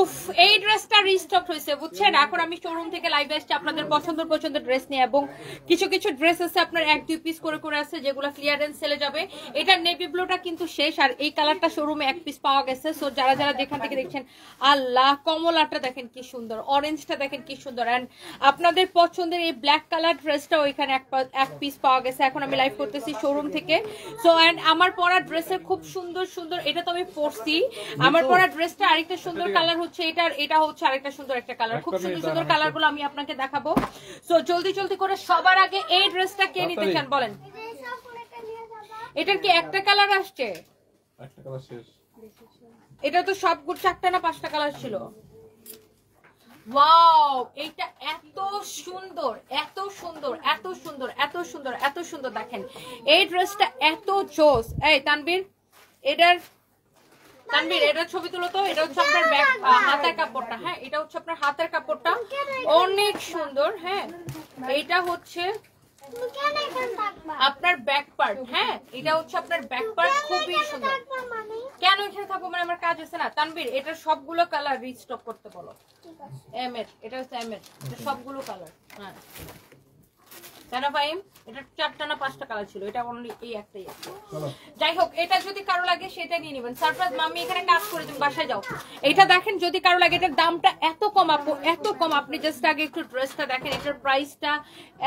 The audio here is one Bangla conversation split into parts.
উফ এই ড্রেসটা রিস্টক হয়েছে বুঝছেন? এখন আমি শোরুম থেকে লাইভে এসেছি আপনাদের পছন্দ পছন্দ ড্রেস নিয়ে এবং কিছু কিছু ড্রেস আছে আপনার এক দুই পিস করে করে আছে যেগুলো ক্লিয়ারেন্স সেলে যাবে। এটা নেভি ব্লুটা কিন্তু শেষ আর এই কালারটা শোরুমে এক পিস পাওয়া গেছে। সো যারা যারা যেখান থেকে দেখছেন আল্লাহ কমলাটা দেখেন কি সুন্দর অরেঞ্জটা দেখেন কি সুন্দর। অ্যান্ড আপনাদের পছন্দের এই ব্ল্যাক কালার ড্রেসটা ওইখানে এক পিস পাওয়া গেছে। এখন আমি লাইভ করতেছি শোরুম থেকে। সো অ্যান্ড আমার পরা ড্রেসের খুব সুন্দর সুন্দর এটা তো আমি পরছি। আমার পরা ড্রেসটা আরেকটা সুন্দর কালার হচ্ছে এটা আর এটা হচ্ছে আরেকটা সুন্দর একটা কালার। খুব সুন্দর সুন্দর কালারগুলো আমি আপনাকে দেখাবো। সো জলদি জলদি করে সবার আগে এই ড্রেসটা কে নিতে চান বলেন? এটার কি একটা কালার আসছে? একটা কালার শেষ। এটা তো সবগুলো চারটা না পাঁচটা কালার ছিল? ওয়াও এইটা এত সুন্দর এত সুন্দর এত সুন্দর এত সুন্দর এত সুন্দর দেখেন। এই ড্রেসটা এত জোস। এই তানবীর এটার তানবীর এটা ছবি তুলো তো এটা হচ্ছে আপনার ব্যাক হাতের কাপড়টা হ্যাঁ এটা হচ্ছে আপনার হাতের কাপড়টা। অনেক সুন্দর হ্যাঁ এইটা হচ্ছে আপনার ব্যাক পার্ট হ্যাঁ এটা হচ্ছে আপনার ব্যাক পার্ট খুবই সুন্দর। কেন এখানে থাকব? মানে আমার কাজ আছে না। তানবীর এটা সবগুলো কালার রিস্টক করতে বলো। এম এর এটা হচ্ছে এম এর সবগুলো কালার হ্যাঁ। এটা চারটা না পাঁচটা কালার ছিল? এটা অনলি এই একটাই যাই হোক এটা যদি কারও লাগে সেটা নিয়ে নেবেন। সারপ্রাইজ মামি এখানে কাজ করে তুমি বাসায় যাও। এটা দেখেন যদি কারও লাগে এটার দামটা এত কম আপু এত কম। আপনি জাস্ট আগে একটু ড্রেসটা দেখেন এটার প্রাইসটা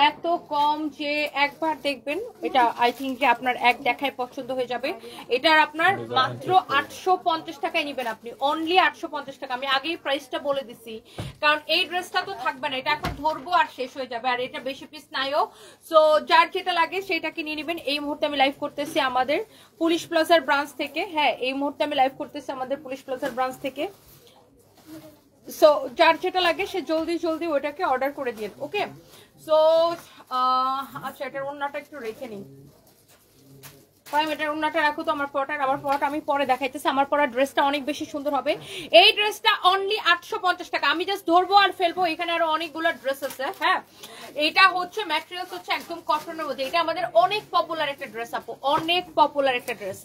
এত কম যে একবার দেখবেন এটা আই থিঙ্ক যে আপনার এক দেখায় পছন্দ হয়ে যাবে। এটার আপনার মাত্র আটশো পঞ্চাশ টাকায় নেবেন আপনি। অনলি আটশো পঞ্চাশ টাকা। আমি আগেই প্রাইসটা বলে দিছি। কারণ এই ড্রেসটা তো থাকবে না। এটা এখন ধরবো আর শেষ হয়ে যাবে। আর এটা বেশি পিস নাইও। সো যার যেটা লাগে সেটাকে নিয়ে নেবেন। এই মুহূর্তে আমি লাইভ করতেছি আমাদের পুলিশ প্লাজার ব্রাঞ্চ থেকে। হ্যাঁ এই মুহূর্তে আমি লাইভ করতেছি আমাদের পুলিশ প্লাজার ব্রাঞ্চ থেকে। সো যার যেটা লাগে সে জলদি জলদি ওটাকে অর্ডার করে দিয়ে ওকে সো আচ্ছা এটার অন্যটা একটু রেখে নিই। ফাইম এটার উন্নাটা রাখো তো আমার পরাটার আমার পরাটা আমি পরে দেখাইতেছি। আমার পরা ড্রেসটা অনেক বেশি সুন্দর হবে। এই ড্রেসটা অনলি আটশো পঞ্চাশ টাকা। আমি জাস্ট ধরবো আর ফেলব, এখানে আরও অনেকগুলো ড্রেস আছে হ্যাঁ? এটা হচ্ছে ম্যাটেরিয়ালস হচ্ছে একদম কটনের মধ্যে। এটা আমাদের অনেক পপুলার একটা ড্রেস আপু। অনেক পপুলার একটা ড্রেস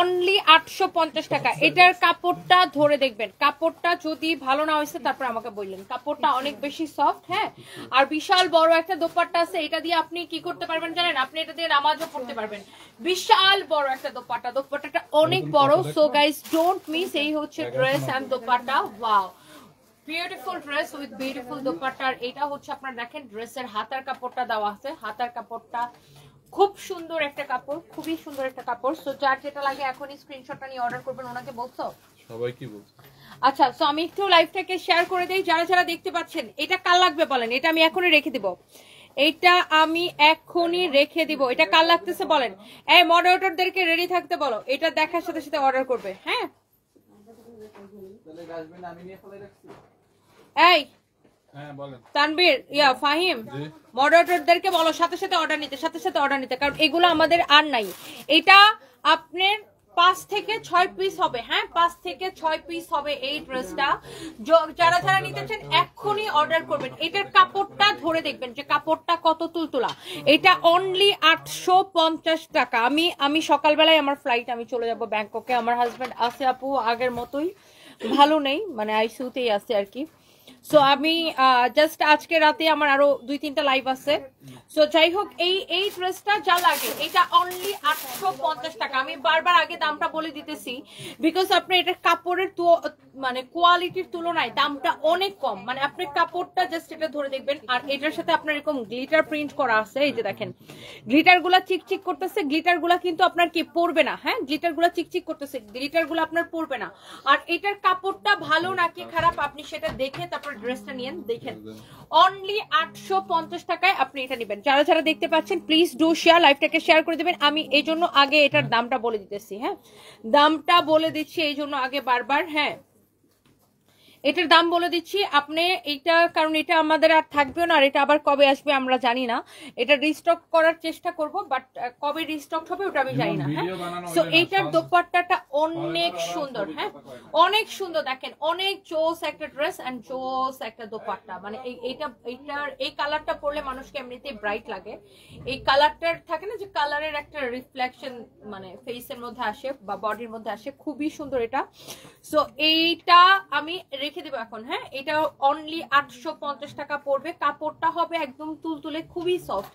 অনলি আটশো পঞ্চাশ টাকা। এটার কাপড়টা ধরে দেখবেন। কাপড়টা যদি ভালো না হয়েছে, তারপর আমাকে বললেন। কাপড়টা অনেক বেশি সফট হ্যাঁ? আর বিশাল বড় একটা দোপাট্টা আছে। এটা দিয়ে আপনি কি করতে পারবেন জানেন? আপনি এটা দিয়ে নামাজও পড়তে পারবেন। বিশাল বড় একটা দোপাট্টা। দোপাট্টাটা অনেক বড় সো গাইস ডোন্ট মিস এই হচ্ছে dress and dupatta. Wow beautiful dress with beautiful dupatta. আর এটা হচ্ছে আপনার দেখেন ড্রেসের হাতার কাপড়টা দেওয়া আছে। হাতার কাপড়টা খুব সুন্দর একটা কাপড় খুবই সুন্দর একটা কাপড়। সো যার যেটা লাগে এখনই স্ক্রিনশটটা নিয়ে অর্ডার করবেন ওনাকে বলছো? সবাই কি বলছে। আচ্ছা সো আমি একটু লাইভটাকে শেয়ার করে দেই। যারা যারা দেখতে পাচ্ছেন এটা কাল লাগবে বলেন? এটা আমি এখনই রেখে দিব। এটা আমি এখনই রেখে দিব। এটা কাল লাগতেছে বলেন? এই মডারেটরদেরকে রেডি থাকতে বলো। এটা দেখার সাথে সাথে অর্ডার করবে হ্যাঁ? এই হ্যাঁ তানবীর ইয়া ফাহিম। মডারেটরদেরকে বলো সাথে সাথে অর্ডার নিতে সাথে সাথে অর্ডার নিতে কারণ এগুলো আমাদের আর নাই। এটা আপনার পাঁচ থেকে ছয় পিস হবে হ্যাঁ? পাঁচ থেকে ছয় পিস হবে এই ড্রেসটা যারা যারা নিতে চান, এক্ষুনি অর্ডার করবেন। এটার কাপড়টা ধরে দেখবেন যে কাপড়টা কত তুলতুলা। এটা অনলি আটশো পঞ্চাশ টাকা। আমি আমি সকালবেলায় আমার ফ্লাইট আমি চলে যাব ব্যাংককে। আমার হাজব্যান্ড আছে আপু আগের মতোই। ভালো নেই মানে আইসিউতেই আছে আর কি। সো আমি জাস্ট আজকে রাতে আমার আরও দুই, তিনটা লাইভ আছে। সো যাই হোক, এই এই ড্রেসটা যা লাগে, এটা অনলি আটশো পঞ্চাশ টাকা। আমি বারবার আগে দামটা বলে দিতেছি বিকজ আপনি এটার কাপড়ের মানে কোয়ালিটির তুলনায় দামটা অনেক কম। মানে আপনি কাপড়টা জাস্ট এটা ধরে দেখবেন, আর এটার সাথে আপনার এরকম গ্লিটার প্রিন্ট করা আছে, এই যে দেখেন। গ্লিটারগুলা চিকচিক করতেছে গ্লিটারগুলা কিন্তু আপনার কি পড়বে না হ্যাঁ? গ্লিটারগুলা চিকচিক করতেছে গ্লিটারগুলো আপনার পড়বে না। আর এটার কাপড়টা ভালো নাকি খারাপ, আপনি সেটা দেখে তারপর ড্রেসটা নিয়েন দেখেন। অনলি আটশো পঞ্চাশ টাকায় আপনি এটা নেবেন। যারা যারা দেখতে পাচ্ছেন প্লিজ ডু শেয়ার লাইভটাকে শেয়ার করে দেবেন। আমি এই জন্য আগে এটার দামটা বলে দিতেছি হ্যাঁ? দামটা বলে দিচ্ছি এই জন্য আগে বারবার হ্যাঁ? এটার দাম বলে দিচ্ছি আপনি এটা কারণ এটা আমাদের আর থাকবেও না আর এটা আবার কবে আসবে আমরা জানি না। এটা রিস্টক করার চেষ্টা করব বাট কবে রিস্টক হবে ওটা আমি জানি না হ্যাঁ? সো এইটার দোপাট্টাটা অনেক সুন্দর হ্যাঁ? অনেক সুন্দর দেখেন অনেক জোস একটা ড্রেস এন্ড জোস একটা দোপাট্টা। মানে এই এইটা এইটার এই কালারটা পরলে মানুষকে এমনিতেই ব্রাইট লাগে। এই কালারটার থাকে না যে কালারের একটা রিফ্লেকশন মানে ফেসের মধ্যে আসে বা বডির মধ্যে আসে খুবই সুন্দর এটা। সো এইটা আমি রেখে দেবো এখন হ্যাঁ? এটা অনলি আটশো পঞ্চাশ টাকা পড়বে। কাপড়টা হবে একদম তুলতুলে খুবই সফট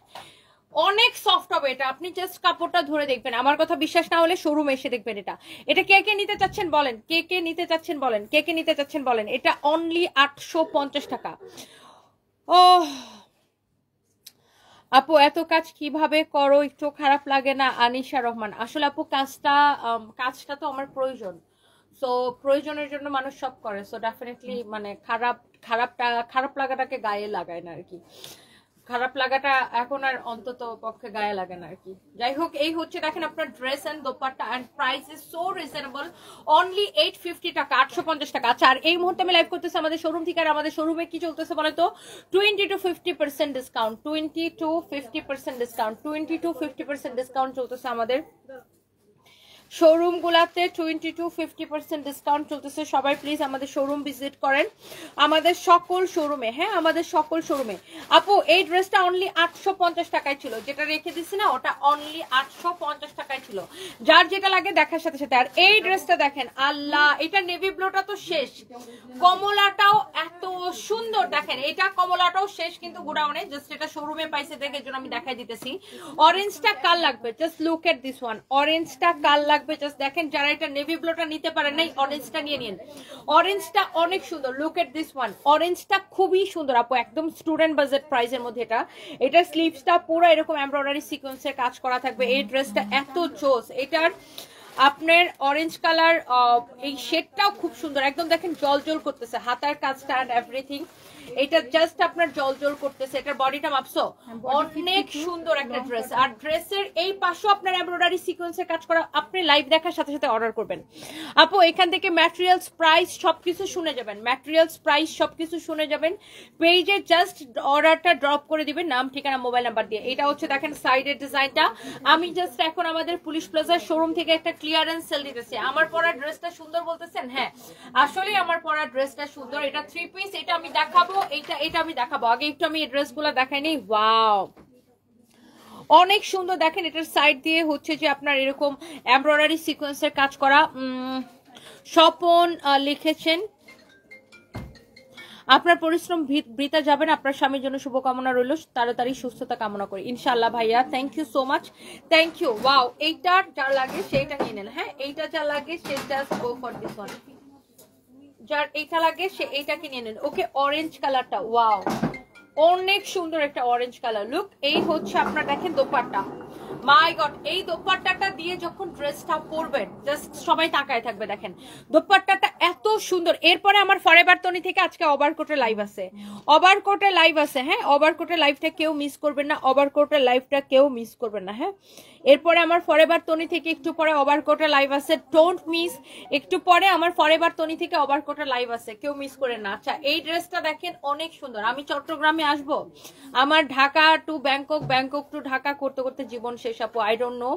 অনেক সফট হবে এটা। আপনি জাস্ট কাপড়টা ধরে দেখবেন। আমার কথা বিশ্বাস না হলে শোরুম এসে দেখবেন এটা। এটা কে কে নিতে চাচ্ছেন বলেন? কে কে নিতে চাচ্ছেন বলেন? কে কে নিতে চাচ্ছেন বলেন? এটা অনলি আটশো পঞ্চাশ টাকা। ও আপু, এত কাজ কীভাবে করো? একটু খারাপ লাগে না, আনিশা রহমান। আসলে আপু, কাজটা কাজটা তো আমার প্রয়োজন। সো প্রয়োজনের জন্য মানুষ সব করে। সো ডেফিনেটলি মানে খারাপ, খারাপটা, খারাপ লাগাটাকে গায়ে লাগায় না আর কি খারাপ লাগাটা এখন আর অন্তত পক্ষে গায়ে লাগে না আর কি যাই হোক, এই হচ্ছে দেখেন আপনার dress and dupatta and price is so reasonable only eight fifty টাকা, আটশো পঞ্চাশ টাকা। আচ্ছা আর এই মুহূর্তে আমি লাইভ করতেছি আমাদের শোরুম থেকে, আর আমাদের শোরুমে কি চলতেছে বলে তো? Twenty to fifty percent discount twenty to fifty percent discount twenty to fifty percent discount চলতেছে আমাদের। শোরুম গুলাতে twenty to fifty percent discount চলতেছে। সবাই প্লিজ আমাদের শোরুম ভিজিট করেন। আমাদের সকল শোরুমে হ্যাঁ আমাদের সকল শোরুমে আপু, এই ড্রেসটা অনলি আটশো পঞ্চাশ টাকায় ছিল। যেটা রেখে দিছি না, ওটা অনলি আটশো পঞ্চাশ টাকায় ছিল। যার যেটা লাগে দেখার সাথে সাথে। আর এই ড্রেসটা দেখেন, আল্লাহ, এটা নেভি ব্লুটা তো শেষ। কমলাটাও এত সুন্দর, দেখেন, এটা কমলাটাও শেষ কিন্তু গোডাউনে। জাস্ট এটা শোরুমে পাইছে দেখে জন্য আমি দেখাই দিতেছি। অরেঞ্জটা কাল লাগবে? Just look at this one অরেঞ্জটা কাল লাগবে? জাস্ট দেখেন যারা এটা নেভি ব্লুটা নিতে পারেন নাই অরেঞ্জটা নিয়ে নিন। অরেঞ্জটা অনেক সুন্দর। লুক এট দিস ওয়ান অরেঞ্জটা খুবই সুন্দর, আপু। একদম স্টুডেন্ট বাজেট প্রাইসের মধ্যে এটা। এটা স্লিভসটা পুরো এরকম এমব্রয়ডারি সিকোয়েন্সের কাজ করা থাকবে। এই ড্রেসটা এত জোস। এটার আপনার অরেঞ্জ কালার এই শেডটাও খুব সুন্দর। একদম দেখেন জল জল করতেছে। হাতার কাজটা অ্যান্ড এভরিথিং এটা জাস্ট আপনার জল জল করতেছে এটার বডিটা মাপছো? অনেক সুন্দর একটা ড্রেস আর ড্রেসের এই পাশেও আপনার এমব্রয়ডারি সিকোয়েন্সের কাজ করা আপনি লাইভ দেখার সাথে সাথে অর্ডার করবেন। আপু এখান থেকে ম্যাটেরিয়ালস প্রাইস সবকিছু শুনে যাবেন। ম্যাটেরিয়ালস প্রাইস সবকিছু শুনে যাবেন। পেজে জাস্ট অর্ডারটা ড্রপ করে দিবেন নাম ঠিকানা মোবাইল নাম্বার দিয়ে। এটা হচ্ছে দেখেন সাইডের ডিজাইনটা আমি জাস্ট এখন আমাদের পুলিশ প্লাজার শোরুম থেকে একটা ক্লিয়ারেন্স সেল দিতেছি। আমার পরা ড্রেসটা সুন্দর বলতেছেন? হ্যাঁ। আসলে আমার পরা ড্রেসটা সুন্দর। এটা থ্রি পিস এটা আমি দেখাবো। এটা এটা আমি দেখাবো। আগে একটু আমি ড্রেসগুলো দেখাই নিই। ওয়াও অনেক সুন্দর, দেখেন এটার সাইড দিয়ে হচ্ছে যে আপনার এরকম এমব্রয়ডারি সিকোয়েন্সের কাজ করা। স্বপন লিখেছেন। আপনার পরিশ্রম বৃতা যাবেন আপনার স্বামীর জন্য শুভকামনা রইল। তাড়াতাড়ি সুস্থতা কামনা করি। ইনশাল্লাহ ভাইয়া thank you so much thank you wow এইটার যা লাগে সেইটা নিয়ে নেন। হ্যাঁ এইটা যা লাগে সেটা গো ফর দিস ওয়ান যার এইটা লাগে সে এইটাকে নিয়ে নেন। ওকে অরেঞ্জ কালারটা ওয়াও অনেক সুন্দর একটা অরেঞ্জ কালার লুক এই হচ্ছে আপনার দেখেন দোপাট্টা। মাই গড এই দোপাট্টাটা দিয়ে যখন ড্রেসটা পরবেন জাস্ট সবাই তাকায় থাকবে, দেখেন। দোপাট্টাটা এত সুন্দর। এরপরে আমার ফরেভার তনি থেকে আজকে ওভারকোটে লাইভ আছে। ওভারকোটে লাইভ আছে হ্যাঁ? ওভারকোটে লাইভটা কেউ মিস করবেন না। ওভারকোটে লাইভটা কেউ মিস করবেন না হ্যাঁ? এরপরে আমার ফরেভার তনি থেকে একটু পরে ওভারকোটা লাইভ আছে। ডোন্ট মিস একটু পরে আমার ফরেভার তনি থেকে ওভারকোটা লাইভ আছে। কেউ মিস করে না। আচ্ছা এই ড্রেসটা দেখেন অনেক সুন্দর। আমি চট্টগ্রামে আসব। আমার Dhaka to Bangkok Bangkok to Dhaka করতে করতে জীবন শেষ, আপু। আই ডোন্ট নো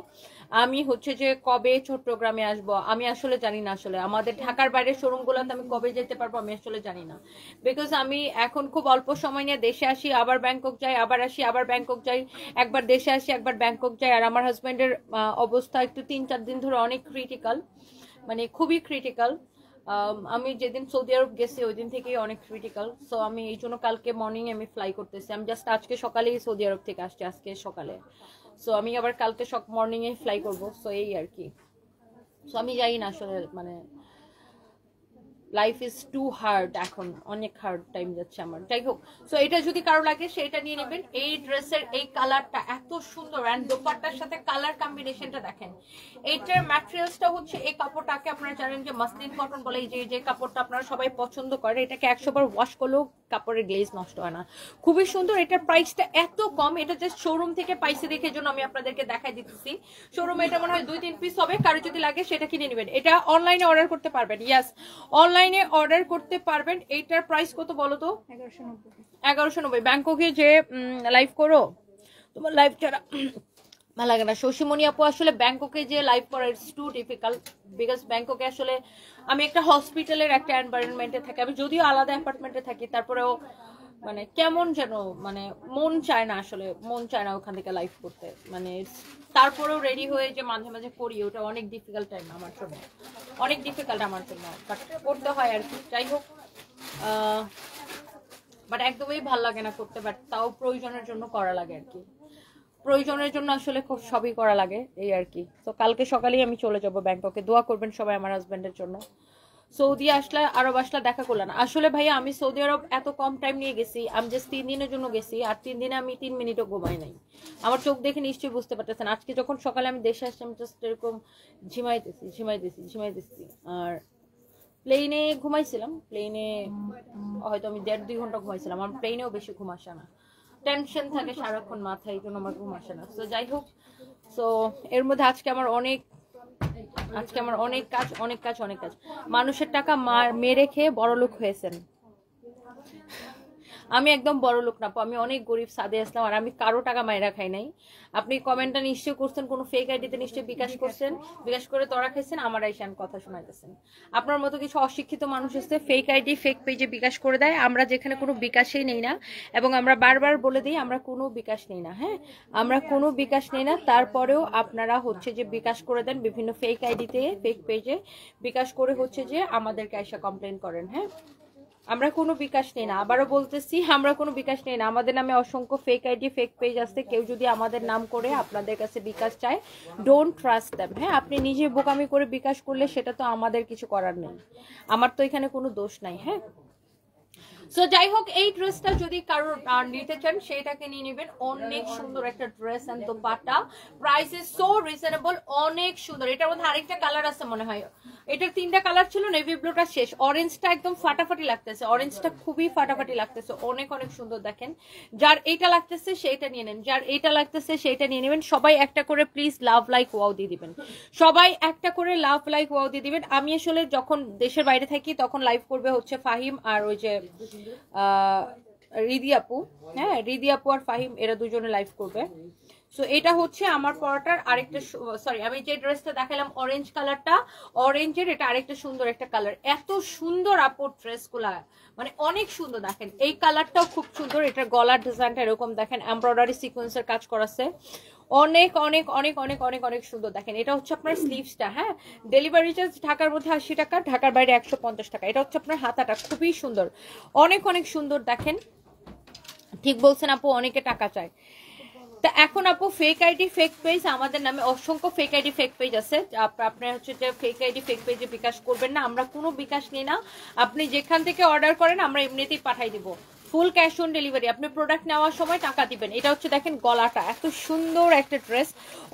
আমি হচ্ছে যে কবে চট্টগ্রামে আসব? আমি আসলে জানি না আসলে। আমাদের ঢাকার বাইরে শোরুম গুলোতে আমি কবে যেতে পারব আমি আসলে জানি না। বিকজ আমি এখন খুব অল্প সময় নিয়ে দেশে আসি, আবার ব্যাংকক যাই, আবার আসি, আবার ব্যাংকক যাই, একবার দেশে আসি, একবার ব্যাংকক যাই। আর আমার হাজব্যান্ডের অবস্থা একটু তিন চার দিন ধরে অনেক ক্রিটিক্যাল মানে খুবই ক্রিটিক্যাল আমি যেদিন সৌদি আরব গেছি, ওই দিন থেকেই অনেক ক্রিটিক্যাল সো আমি এই জন্য কালকে মর্নিং আমি ফ্লাই করতেছি। আমি জাস্ট আজকে সকালেই সৌদি আরব থেকে আসছি, আজকে সকালে। সো আমি আবার কালকে সব মর্নিংয়ে ফ্লাই করব। সো এই আর কি। সো আমি যাই না আসলে মানে লাইফ ইজ টু হার্ড এখন, অনেক হার্ড টাইম যাচ্ছে আমার। যাই হোক সো এটা যদি কারও লাগে, সেটা নিয়ে নেবেন। এই ড্রেসের, এই কালারটা এত সুন্দর অ্যান্ড দোপাট্টার সাথে কালার কম্বিনেশনটা দেখেন। এইটার ম্যাটেরিয়ালসটা হচ্ছে এই কাপড়টাকে আপনারা জানেন যে মাসলিন কটন বলে যে যে কাপড়টা আপনারা সবাই পছন্দ করে, এটাকে একশো বার ওয়াশ করলেও কাপড়ের গ্লেজ নষ্ট হয় না। খুবই সুন্দর, এটার প্রাইসটা এত কম, এটা জাস্ট শোরুম থেকে পাইছে দেখে জন্য আমি আপনাদেরকে দেখাই দিতেছি। শোরুমে এটা মনে হয় দুই, তিন পিস হবে, কারও যদি লাগে সেটা কিনে নেবেন। এটা অনলাইনে অর্ডার করতে পারবেন ইয়াস অনলাইনে অর্ডার করতে পারবেন। এইটার প্রাইস কত বলো তো? এগারোশো নব্বই। ব্যাংককে যে লাইভ করো। তোমার লাইভ ছাড়া ভালো লাগে না। শশীমণি আপু আসলে ব্যাংককে যে লাইভ করা ইটস টু ডিফিকাল্ট বিকজ ব্যাংককে আসলে আমি একটা হসপিটালের একটা এনভায়রনমেন্টে থাকি। আমি যদিও আলাদা অ্যাপার্টমেন্টে থাকি, তারপরেও মানে কেমন যেন মানে মন চায় না আসলে, মন চায় না ওখান থেকে লাইভ করতে। মানে তারপরেও রেডি হয়ে যে মাঝে মাঝে করি, ওটা অনেক ডিফিকাল্ট টাইম আমার জন্য। অনেক ডিফিকাল্ট আমার জন্য বাট করতে হয় আর কি। যাই হোক বাট একদমই ভালো লাগে না করতে বাট তাও প্রয়োজনের জন্য করা লাগে আর কি। প্রয়োজনের জন্য আসলে খুব সবই করা লাগে, এই আর কি। তো কালকে সকালেই আমি চলে যাব ব্যাংককে। দোয়া করবেন সবাই আমার হাজব্যান্ডের জন্য। সৌদি আসলে, আরব আসলে দেখা করলাম। আসলে ভাইয়া, আমি সৌদি আরব এত কম টাইম নিয়ে গেছি, আমি জাস্ট তিন দিনের জন্য গেছি, আর তিন দিনে আমি তিন মিনিটও ঘুমাই নাই। আমার চোখ দেখে নিশ্চয়ই বুঝতে পারতেছেন, আজকে যখন সকালে আমি দেশে আসছি আমি জাস্ট এরকম ঝিমাইতেছি ঝিমাইতেছি ঝিমাইতেছি। আর প্লেনে ঘুমাইছিলাম প্লেনে হয়তো আমি দেড় দুই ঘণ্টা ঘুমাইছিলাম, আমার প্লেনেও বেশি ঘুম আসে না। টেনশন থাকে সারাক্ষণ মাথায় এই জন্য আমার ঘুম আসে না। তো যাই হোক সো এর মধ্যে আজকে আমার অনেক আজকে আমার অনেক কাজ অনেক কাজ অনেক কাজ। মানুষের টাকা মার খেয়ে বড়লোক হয়েছেন। আমি একদম বড় লোক না আমি অনেক গরিব, সাদে আসলাম, আর আমি কারও টাকা মায়েরা খাই নাই। আপনি কমেন্টটা নিশ্চয়ই করছেন, কোনো ফেক আইডিতে নিশ্চয়ই বিকাশ করছেন। বিকাশ করে তোরা খাইছেন, আমার আইসান কথা শোনাইতেছেন। আপনার মতো কিছু অশিক্ষিত মানুষ এসে ফেক আইডি ফেক পেজে বিকাশ করে দেয়। আমরা যেখানে কোনো বিকাশেই নেই না, এবং আমরা বারবার বলে দিই, আমরা কোনো বিকাশ নেই না হ্যাঁ? আমরা কোনো বিকাশ নেই না, তারপরেও আপনারা হচ্ছে যে বিকাশ করে দেন বিভিন্ন ফেক আইডিতে ফেক পেজে বিকাশ করে হচ্ছে যে আমাদেরকে এসে কমপ্লেন করেন হ্যাঁ? আমরা কোনো বিকাশ নেই না। আবারও বলতেছি, আমরা কোনো বিকাশ নেই না। আমাদের নামে অসংখ্য ফেক আইডি ফেক পেজ আছে। কেউ যদি আমাদের নাম করে আপনাদের কাছে বিকাশ চায় ডোন্ট ট্রাস্ট দ্যাম হ্যাঁ আপনি নিজে বোকামি করে বিকাশ করলে সেটা তো আমাদের কিছু করার নেই। আমার তো এখানে কোনো দোষ নাই। হ্যাঁ সো যাই হোক, এই ড্রেসটা যদি কারও নিতে চান সেটাকে নিয়ে নেবেন। অনেক সুন্দর একটা dress and dupatta. Price is so reasonable অনেক সুন্দর। এটার মধ্যে আরেকটা কালার আছে মনে হয়। এটার তিনটা কালার ছিল নেভি ব্লুটা শেষ। অরেঞ্জটা একদম ফাটাফাটি লাগতেছে। অরেঞ্জটা খুবই ফাটাফাটি লাগতেছে। অনেক অনেক সুন্দর দেখেন। যার এইটা লাগতেছে, সেইটা নিয়ে নেন। যার এইটা লাগতেছে, সেইটা নিয়ে নেবেন। সবাই একটা করে প্লিজ লাভ লাইক ওয়াও দিয়ে দিবেন। সবাই একটা করে লাভ লাইক ওয়াও দিয়ে দিবেন। আমি আসলে যখন দেশের বাইরে থাকি, তখন লাইভ করবে হচ্ছে ফাহিম আর ওই যে রিদি আপু হ্যাঁ রিদি আপু আর ফাহিম, এরা দুজনে লাইভ করবে। সো এটা হচ্ছে আমার পরাটার আরেকটা সরি আমি যে ড্রেসটা দেখালাম অরেঞ্জ কালারটা অরেঞ্জের এটা আরেকটা সুন্দর একটা কালার এত সুন্দর আপুর ড্রেসগুলা মানে অনেক সুন্দর, দেখেন। এই কালারটাও খুব সুন্দর এটার গলার ডিজাইনটা এরকম, দেখেন এমব্রয়ডারি সিকোয়েন্সের কাজ করাছে। অনেক অনেক অনেক অনেক অনেক অনেক সুন্দর দেখেন। এটা হচ্ছে আপনার স্লিভসটা হ্যাঁ? ডেলিভারি চার্জ ঢাকার মধ্যে আশি টাকা, ঢাকার বাইরে একশো টাকা। এটা হচ্ছে আপনার হাতাটা, খুবই সুন্দর। অনেক অনেক সুন্দর দেখেন। ঠিক বলছেন আপু, অনেকে টাকা চায়। তা এখন আপু ফেক আইডি ফেক পেজ আমাদের নামে অসংখ্য ফেক আইডি ফেক পেজ আছে। আপ- আপনার হচ্ছে যে ফেক আইডি ফেক পেজে বিকাশ করবেন না। আমরা কোনো বিকাশ নিই না। আপনি যেখান থেকে অর্ডার করেন, আমরা এমনিতেই পাঠাই দিব। Full cash on delivery. আপনি প্রোডাক্ট নেওয়ার সময় টাকা দিবেন। এটা হচ্ছে দেখেন গলাটা। এত সুন্দর একটা ড্রেস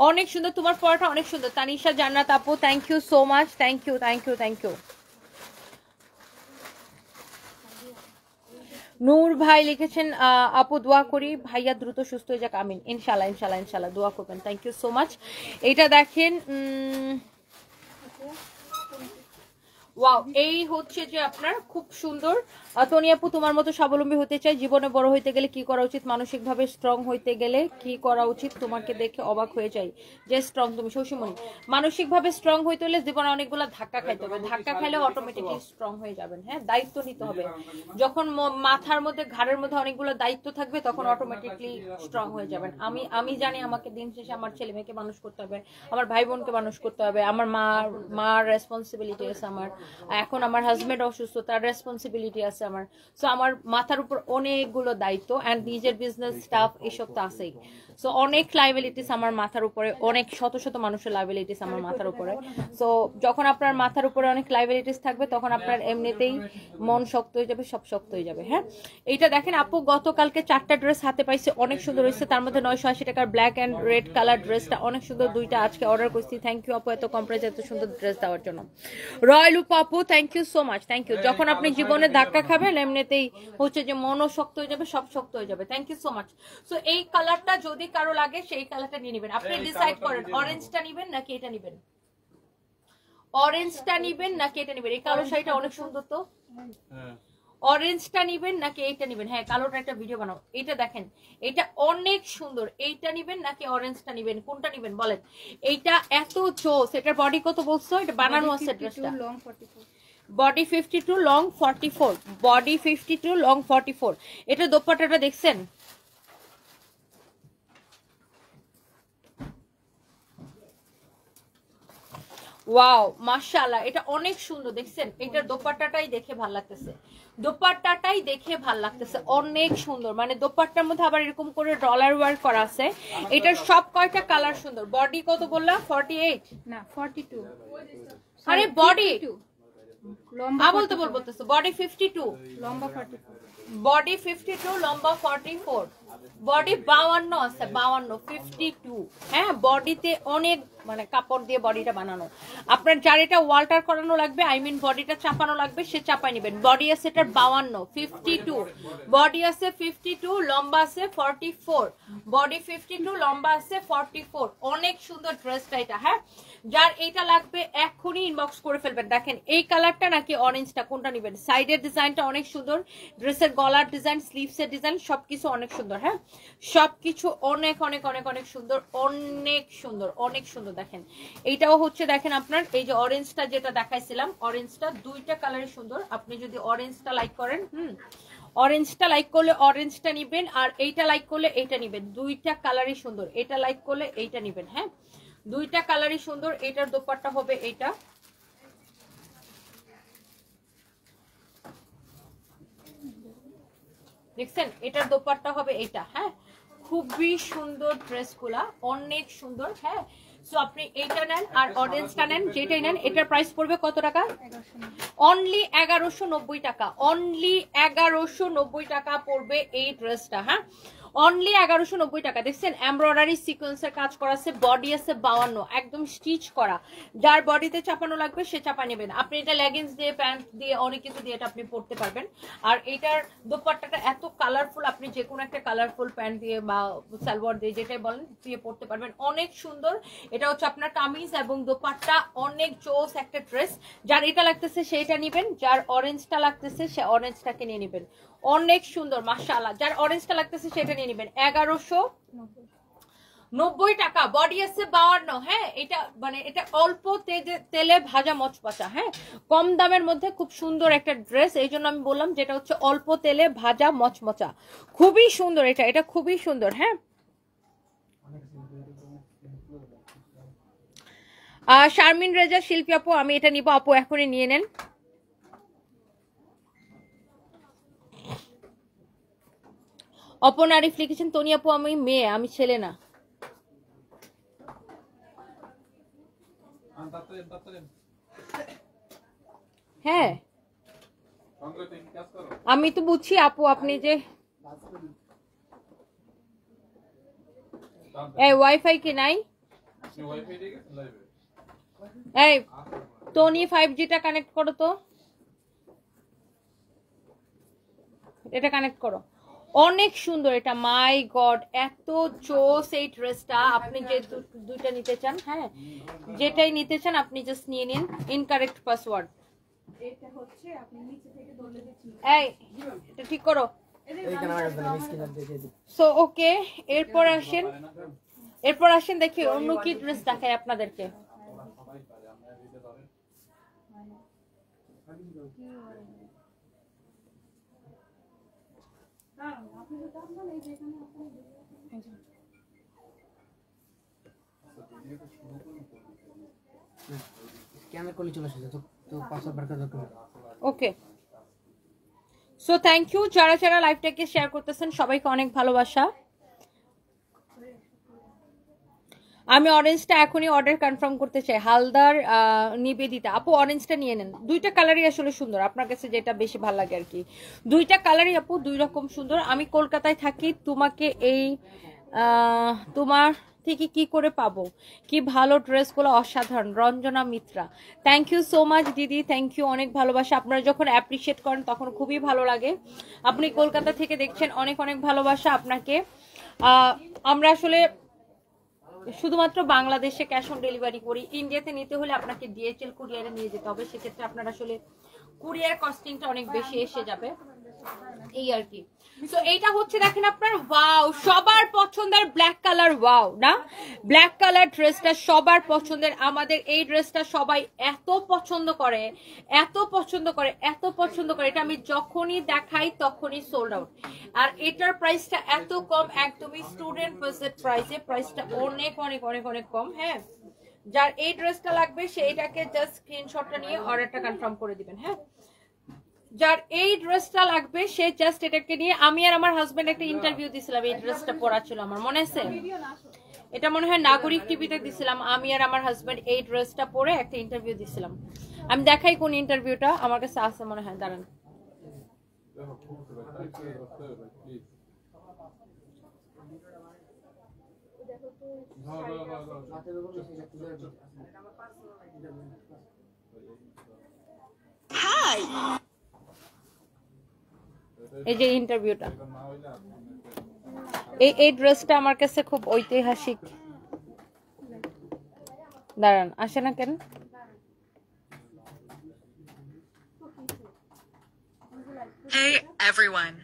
অনেক সুন্দর। তোমার পরাটা অনেক সুন্দর। তানিশা জান্নাত আপু thank you so much thank you thank you thank you Noor ভাই লিখেছেন আপু দোয়া করি। ভাইয়া দ্রুত সুস্থ হয়ে যাক। আমিন। ইনশাল্লাহ ইনশাল্লাহ ইনশাল্লাহ দোয়া করবেন। থ্যাংক ইউ সো মাচ এটা দেখেন ওয়াও এই হচ্ছে যে আপনার খুব সুন্দর আহ, তনি আপু তোমার মতো স্বাবলম্বী হতে চাই। জীবনে বড় হইতে গেলে কি করা উচিত? মানসিকভাবে স্ট্রং হইতে গেলে কি করা উচিত? তোমাকে দেখে অবাক হয়ে যাই যে স্ট্রং তুমি। শশীমণি মানসিকভাবে স্ট্রং হইতে হলে জীবনে অনেকগুলো ধাক্কা খাইতে হবে। ধাক্কা খাইলে অটোমেটিকলি স্ট্রং হয়ে যাবেন। হ্যাঁ দায়িত্ব নিতে হবে। যখন মাথার মধ্যে ঘাড়ের মধ্যে অনেকগুলো দায়িত্ব থাকবে তখন অটোমেটিকলি স্ট্রং হয়ে যাবেন। আমি আমি জানি আমাকে দিন শেষে আমার ছেলে মেয়েকে মানুষ করতে হবে আমার ভাই বোনকে মানুষ করতে হবে আমার মা মার রেসপন্সিবিলিটি আছে আমার। এখন আমার হাজবেন্ড অসুস্থ তার রেসপন্সিবিলিটি আছে। আমার। সো আমার মাথার উপর অনেকগুলো দায়িত্ব অ্যান্ড নিজের বিজনেস স্টাফ এসব তো আছেই। সো অনেক লাইবিলিটিস আমার মাথার উপরে অনেক শত শত মানুষের লাইবিলিটিস আমার মাথার উপরে। সো যখন আপনার মাথার উপরে অনেক লাইবিলিটিস থাকবে তখন আপনার এমনিতেই মন শক্ত হয়ে যাবে সব শক্ত হয়ে যাবে হ্যাঁ? এইটা দেখেন আপু গতকালকে চারটা ড্রেস হাতে পাইছে অনেক সুন্দর হয়েছে। তার মধ্যে নয়শো আশি টাকার ব্ল্যাক অ্যান্ড রেড কালার ড্রেসটা অনেক সুন্দর দুইটা আজকে অর্ডার করছি। থ্যাংক ইউ আপু এত কম প্রাইসে এত সুন্দর ড্রেস দেওয়ার জন্য। রয়্যাল উপ আপু thank you so much thank you যখন আপনি জীবনে ধাক্কা খাবেন এমনিতেই হচ্ছে যে মনও শক্ত হয়ে যাবে সব শক্ত হয়ে যাবে। Thank you so much so এই কালারটা যদি কারও লাগে সেই কালারটা নিয়ে নেবেন। আপনি ডিসাইড করেন অরেঞ্জটা নেবেন নাকি এটা নেবেন? অরেঞ্জটা নিবেন নাকি এটা নিবেন? এই কালো শাড়িটা অনেক সুন্দর তো। হ্যাঁ। অরেঞ্জটা নিবেন নাকি এইটা নিবেন? হ্যাঁ কালোটা একটা ভিডিও বানাও। এটা দেখেন এটা অনেক সুন্দর। এইটা নিবেন নাকি অরেঞ্জটা নিবেন? কোনটা নিবেন বলেন? এইটা এত জোস। এটার বডি কত বলছো? এটা বানানো আছে ড্রেসটা body fifty two long forty four body fifty two long forty four এটা দোপাটাটা দেখছেন? ওয়াও মাশাআল্লাহ এটা অনেক সুন্দর দেখছেন? এটার দোপাট্টাটাই দেখে ভালো লাগতেছে। দোপাট্টাটাই দেখে ভালো লাগতেছে অনেক সুন্দর। মানে দোপাট্টার মধ্যে আবার এরকম করে ডলার ওয়ার্ক করা আছে। এটার সব কয়টা কালার সুন্দর? বডি কত বললাম 48 না 42 আরে বডি লম্বা আ বলতে বলতেছে বডি 52 লম্বা 44 বডি 52 লম্বা 44 বডি 52 আছে 52 52 হ্যাঁ বডিতে অনেক মানে কাপড় দিয়ে বডিটা বানানো। আপনার যার এটা ওয়াল্টার করানো লাগবে আই মিন বডিটা চাপানো লাগবে, সে চাপাই নেবেন। বডি আছে এটার 52 52 বডি আছে 52 লম্বা আছে 44 বডি 52 লম্বা আছে 44 অনেক সুন্দর ড্রেসটা এটা হ্যাঁ? যার এইটা লাগবে এখনই ইনবক্স করে ফেলবেন। দেখেন, এই কালারটা নাকি অরেঞ্জটা কোনটা নেবেন? সাইডের ডিজাইনটা অনেক সুন্দর। ড্রেসের গলার ডিজাইন স্লিভসের ডিজাইন সবকিছু অনেক সুন্দর হ্যাঁ? সবকিছু অনেক অনেক অনেক অনেক সুন্দর অনেক সুন্দর অনেক সুন্দর। দেখেন, এইটাও হচ্ছে, দেখেন আপনার, এই যে অরেঞ্জটা যেটা দেখাইছিলাম অরেঞ্জটা দুইটা কালারই সুন্দর। আপনি যদি অরেঞ্জটা লাইক করেন, হুম অরেঞ্জটা লাইক করলে অরেঞ্জটা নিবেন আর এইটা লাইক করলে এইটা নিবেন। দুইটা কালারই সুন্দর। এটা লাইক করলে এইটা নিবেন হ্যাঁ? দুইটা কালারই সুন্দর, এটার দোপাট্টা হবে এইটা। দেখছেন? এটার দোপাট্টা হবে এটা হ্যাঁ? খুবই সুন্দর ড্রেসগুলা, অনেক সুন্দর হ্যাঁ? সো আপনি এইটা নেন আর অরেঞ্জটা নেন, যেটাই নেন, এটার প্রাইস পড়বে কত টাকা? অনলি এগারোশো টাকা অনলি এগারোশো টাকা পড়বে এই ড্রেসটা হ্যাঁ? অনলি এগারোশো নব্বই টাকা। দেখছেন এমব্রয়ডারি সিকোয়েন্সের কাজ করা আছে বডি আছে বাউান্ন, একদম স্টিচ করা। যার বডিতে চাপানো লাগবে, সে চাপা নেবেন আপনি এটা লেগিংস দিয়ে প্যান্ট দিয়ে, অনেক কিছু দিয়ে এটা আপনি পরতে পারবেন। আর এটার দোপাট্টাটা এত কালারফুল আপনি যে কোনো একটা কালারফুল প্যান্ট দিয়ে বা সালোয়ার দিয়ে, যেটাই বলেন, দিয়ে পরতে পারবেন। অনেক সুন্দর। এটা হচ্ছে আপনার কামিজ এবং দোপাট্টা, অনেক জোস একটা ড্রেস যার এটা লাগতেছে, সেইটা নেবেন। যার অরেঞ্জটা লাগতেছে, সে অরেঞ্জটাকে নিয়ে নেবেন। অনেক সুন্দর মাশাআল্লাহ। যার অরেঞ্জটা লাগতেছে সেটা নিয়ে নেবেন। এগারোশো নব্বই টাকা। বডি আছে বাউান্ন হ্যাঁ? এটা মানে এটা অল্প তেলে ভাজা মচপাচা হ্যাঁ? কম দামের মধ্যে খুব সুন্দর একটা ড্রেস এই জন্য আমি বললাম যেটা হচ্ছে অল্প তেলে ভাজা মচমচা। খুবই সুন্দর এটা। এটা খুবই সুন্দর হ্যাঁ? আহ, শারমিন রেজা শিল্পী আপু আমি এটা নিব। আপু এখনই নিয়ে নেন। অপন আরিফ লিখেছেন তনি আপু আমি মেয়ে আমি ছেলে না। হ্যাঁ। আমি তো বুঝছি আপু আপনি যে এই ওয়াইফাই কি নাই? এই টনি ফাইভ জিটা কানেক্ট করো তো। এটা কানেক্ট করো। অনেক সুন্দর এটা। মাই গড এত চোস এই ড্রেসটা। আপনি যে দু- দুইটা নিতে চান হ্যাঁ যেটাই নিতে চান আপনি জাস্ট নিয়ে নিন। ইনকারেক্ট পাসওয়ার্ড এটা হচ্ছে আপনি নিচে থেকে ধরলে দেখি এই এটা ঠিক করো। সো ওকে এরপর আসেন। এরপর আসেন দেখি অন্য কি ড্রেস দেখায় আপনাদেরকে। স্ক্যানার করলে চলে আসবে তো তো পাসওয়ার্ড বার করা ওকে সো থ্যাংক ইউ যারা যারা লাইভটাকে শেয়ার করতেছেন সবাইকে অনেক ভালোবাসা। আমি অরেঞ্জটা এখনই অর্ডার কনফার্ম করতে চাই। হালদার নিবেদিতা। আপু অরেঞ্জটা নিয়ে নেন। দুইটা কালারই আসলে সুন্দর। আপনার কাছে যেটা বেশি ভালো লাগে আর কি। দুইটা কালারই আপু দুই রকম সুন্দর। আমি কলকাতায় থাকি, তোমাকে এই তোমার থেকে কি করে পাবো? কি ভালো ড্রেসগুলো অসাধারণ। Ranjana Mitra. Thank you so much দিদি। থ্যাংক ইউ অনেক ভালোবাসা। আপনারা যখন অ্যাপ্রিসিয়েট করেন, তখন খুবই ভালো লাগে। আপনি কলকাতা থেকে দেখছেন, অনেক অনেক ভালোবাসা আপনাকে। আমরা আসলে শুধুমাত্র বাংলাদেশে ক্যাশ অন ডেলিভারি করি। ইন্ডিয়াতে নিতে হলে আপনাকে ডিএচএল কুরিয়ারে নিয়ে যেতে হবে। সেক্ষেত্রে আপনার আসলে কুরিয়ার কস্টিংটা অনেক বেশি এসে যাবে। এই আর কি। তো এইটা হচ্ছে দেখেন আপনার ওয়াও সবার পছন্দের ব্ল্যাক কালার ওয়াও না? ব্ল্যাক কালার ড্রেসটা সবার পছন্দের। আমাদের এই ড্রেসটা সবাই এত পছন্দ করে, এত পছন্দ করে, এত পছন্দ করে। এটা আমি যখনই দেখাই, তখনই সোল্ড আউট আর এটার প্রাইসটা এত কম, একদমই স্টুডেন্ট বাজেট প্রাইসে প্রাইসটা অনেক অনেক অনেক অনেক কম হ্যাঁ? যার এই ড্রেসটা লাগবে সেইটাকে জাস্ট স্ক্রিনশটটা নিয়ে অর্ডারটা কনফার্ম করে দিবেন হ্যাঁ? যার এই ড্রেসটা লাগবে সে জাস্ট এটাকে নিয়ে আমি আর আমার হাজবেন্ড একটা ইন্টারভিউ দিছিলাম এই ড্রেসটা পরা ছিল আমার মনে আছে? এটা মনে হয় নাগরিক টিভিতে দিছিলাম আমি আর আমার হাজবেন্ড এই ড্রেসটা পরে একটা ইন্টারভিউ দিছিলাম। আমি দেখাই কোন ইন্টারভিউটা আমার কাছে আছে মনে হয় দাঁড়ান। দেখো খুব সুন্দর টাইট করে ধরতে হবে প্লিজ ধরো ধরো ধরো ধরো হাতে বেগুন সেটা তুলে দিতে এই যে ইন্টারভিউটা এই এই ড্রেসটা আমার কাছে খুব ঐতিহাসিক দাঁড়ান আসে না কেন Hey everyone.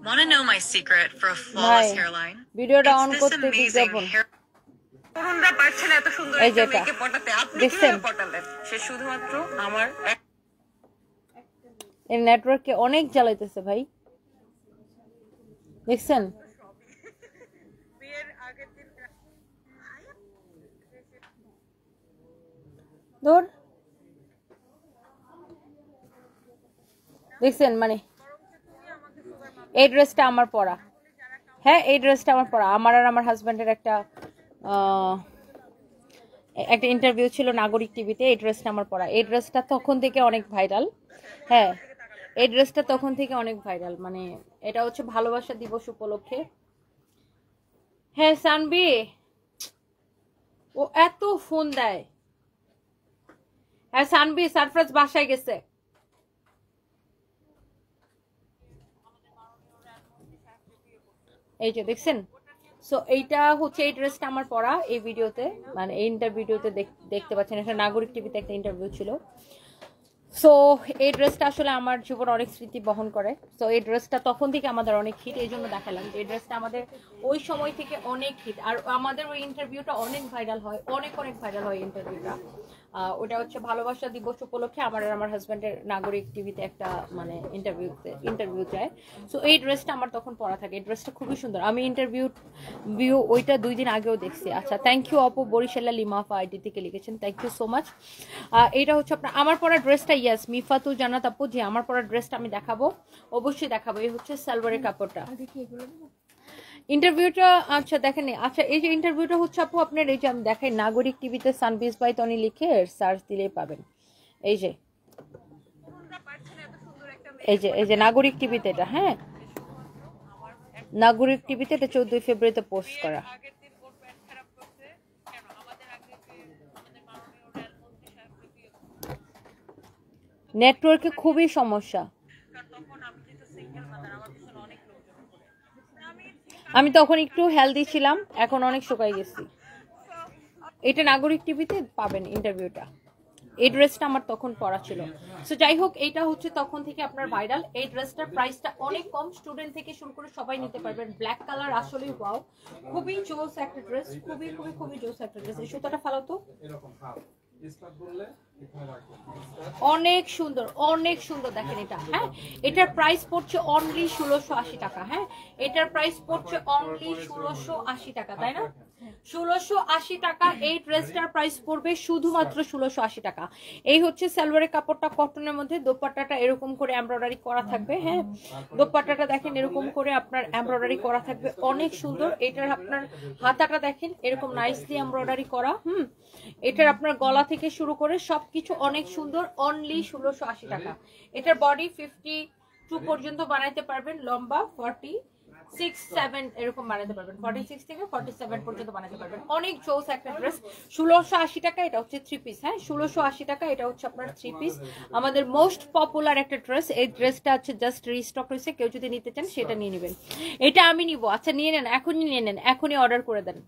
Want to know my secret for a flawless hairline? ভিডিওটা অন করতে বিজ্ঞাপন পারছেন এত সুন্দর এই একটা যেটা। মেয়েকে পটাতে আপনি দেখছেন? কীভাবে পটালেন সে শুধুমাত্র আমার এক এর নেটওয়ার্ককে অনেক জ্বালাইতেছে ভাই দেখছেন? দেখছেন? মানে এই ড্রেসটা আমার পরা। হ্যাঁ এই ড্রেসটা আমার পরা। আমার আর আমার হাজব্যান্ডের একটা একটা ইন্টারভিউ ছিল নাগরিক টিভিতে। এই ড্রেসটা আমার পরা। এই ড্রেসটা তখন থেকে অনেক ভাইরাল হ্যাঁ এই ড্রেসটা তখন থেকে অনেক ভাইরাল মানে এটা হচ্ছে ভালোবাসা দিবস উপলক্ষে। হ্যাঁ সানবি। ও এত ফোন দেয়। হ্যাঁ সানবি সারফরাজ বাসায় গেছে। এই যে দেখছেন? সো এইটা হচ্ছে এই ড্রেসটা আমার পরা এই ভিডিওতে মানে এই ইন্টারভিউতে দেখতে পাচ্ছেন এটা নাগরিক টিভিতে একটা ইন্টারভিউ ছিল। সো এই ড্রেসটা আসলে আমার জীবন অনেক স্মৃতি বহন করে। সো এই ড্রেসটা তখন থেকে আমাদের অনেক হিট এই জন্য দেখালাম যে এই ড্রেসটা আমাদের ওই সময় থেকে অনেক হিট আর আমাদের ওই ইন্টারভিউটা অনেক ভাইরাল হয়, অনেক অনেক ভাইরাল হয় ইন্টারভিউটা ওটা হচ্ছে ভালোবাসা দিবস উপলক্ষে আমার আর আমার হাজব্যান্ডের নাগরিক টিভিতে একটা মানে ইন্টারভিউতে ইন্টারভিউ যায়। সো এই ড্রেসটা আমার তখন পরা থাকে। এই ড্রেসটা খুবই সুন্দর। আমি ইন্টারভিউ ভিউ ওইটা দুই দিন আগেও দেখছি। আচ্ছা থ্যাংক ইউ অপু বরিশাল্লা লিমাফা আইডি থেকে লিখেছেন। থ্যাংক ইউ সো মাচ এইটা হচ্ছে আপনার, আমার পরা ড্রেসটা ইয়াস মিফাতুল জানাত আপু, যে আমার পরা ড্রেসটা আমি দেখাবো, অবশ্যই দেখাবো। এই হচ্ছে সালোয়ারের কাপড়টা। ইন্টারভিউটা আচ্ছা দেখেন আচ্ছা এই যে ইন্টারভিউটা হচ্ছে আপু, আপনার এই যে আমি দেখাই নাগরিক টিভিতে সানবিজ বাই তনি লিখে সার্চ দিলেই পাবেন। এই যে। এই যে এই যে, নাগরিক টিভিতে এটা হ্যাঁ? নাগরিক টিভিতে এটা চোদ্দই ফেব্রুয়ারিতে পোস্ট করা। আগের খুবই ওর আমি তখন একটু হেলদি ছিলাম, এখন অনেক শুকাই গেছি। এটা নাগরিক টিভিতে পাবেন ইন্টারভিউটা এই ড্রেসটা আমার তখন পরা ছিল। সো যাই হোক, এইটা হচ্ছে তখন থেকে আপনার ভাইরাল এই ড্রেসটার প্রাইসটা অনেক কম। স্টুডেন্ট থেকে শুরু করে সবাই নিতে পারবেন। ব্ল্যাক কালার আসলে ওয়াও খুবই জোস একটা ড্রেস খুবই খুবই খুবই জোস একটা ড্রেস এই সুতোটা ফালাও অনেক সুন্দর অনেক সুন্দর দেখেন এটা হ্যাঁ? এটার প্রাইস পড়ছে অনলি ষোলোশো আশি টাকা হ্যাঁ? এটার প্রাইস পড়ছে অনলি ষোলোশো আশি টাকা তাই না? ষোলোশো আশি টাকা এই ড্রেসটার প্রাইস পড়বে শুধুমাত্র ষোলোশো আশি টাকা। এই হচ্ছে সালোয়ারের কাপড়টা কটনের মধ্যে। এরকম করে করা থাকবে হ্যাঁ? দেখেন এরকম করে আপনার করা থাকবে। অনেক সুন্দর। এটার আপনার হাতাটা দেখেন, এরকম নাইসলি করা, হুম? এটার আপনার গলা থেকে শুরু করে সবকিছু অনেক সুন্দর। অনলি ষোলোশো আশি টাকা। এটার বডি ফিফটি টু পর্যন্ত বানাইতে পারবেন, লম্বা ফর্টি সিক্স সেভেন এরকম বানাতে পারবেন। সিক্স থেকে সেভেন পর্যন্ত বানাতে পারবেন। অনেক একটা ড্রেস ষোলোশো আশি টাকা, এটা হচ্ছে থ্রি পিস হ্যাঁ? ষোলোশো আশি টাকা, এটা হচ্ছে আপনার থ্রি পিস আমাদের মোস্ট পপুলার একটা ড্রেস এই ড্রেসটা হচ্ছে জাস্ট রিস্টক কেউ যদি নিতে চান, সেটা নিয়ে এটা আমি নিব। আচ্ছা নিয়ে নেন, এখনই নিয়ে নেন, এখনই অর্ডার করে দেন।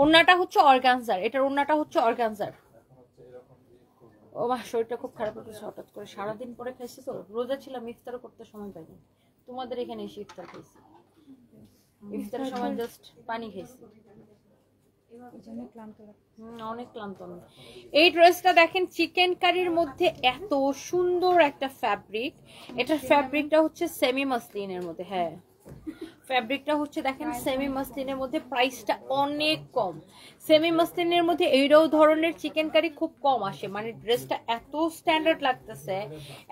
ওড়নাটা হচ্ছে অর্গানজার এটার ওড়নাটা হচ্ছে অর্গানজার এখন হচ্ছে এরকম দিয়ে করবেন ও মা শরীরটা খুব খারাপ হচ্ছে হঠাৎ করে। সারাদিন পরে খাইছি তো রোজা ছিলাম ইফতারও করতে সময় পাইনি। তোমাদের এখানে এসে ইফতার খাইছি। ইফতারের সময় জাস্ট পানি খাইছি। অনেক ক্লান্ত আমি এই ড্রেসটা দেখেন চিকেন কারির মধ্যে এত সুন্দর একটা ফ্যাব্রিক এটার ফ্যাব্রিকটা হচ্ছে সেমি মাসলিনের মধ্যে হ্যাঁ। ফ্যাব্রিকটা হচ্ছে দেখেন সেমি মাসলিনের মধ্যে প্রাইসটা অনেক কম। সেমি মাসলিনের মধ্যে এইটাও ধরনের চিকেন কারি খুব কম আসে। মানে ড্রেসটা এত স্ট্যান্ডার্ড লাগতেছে,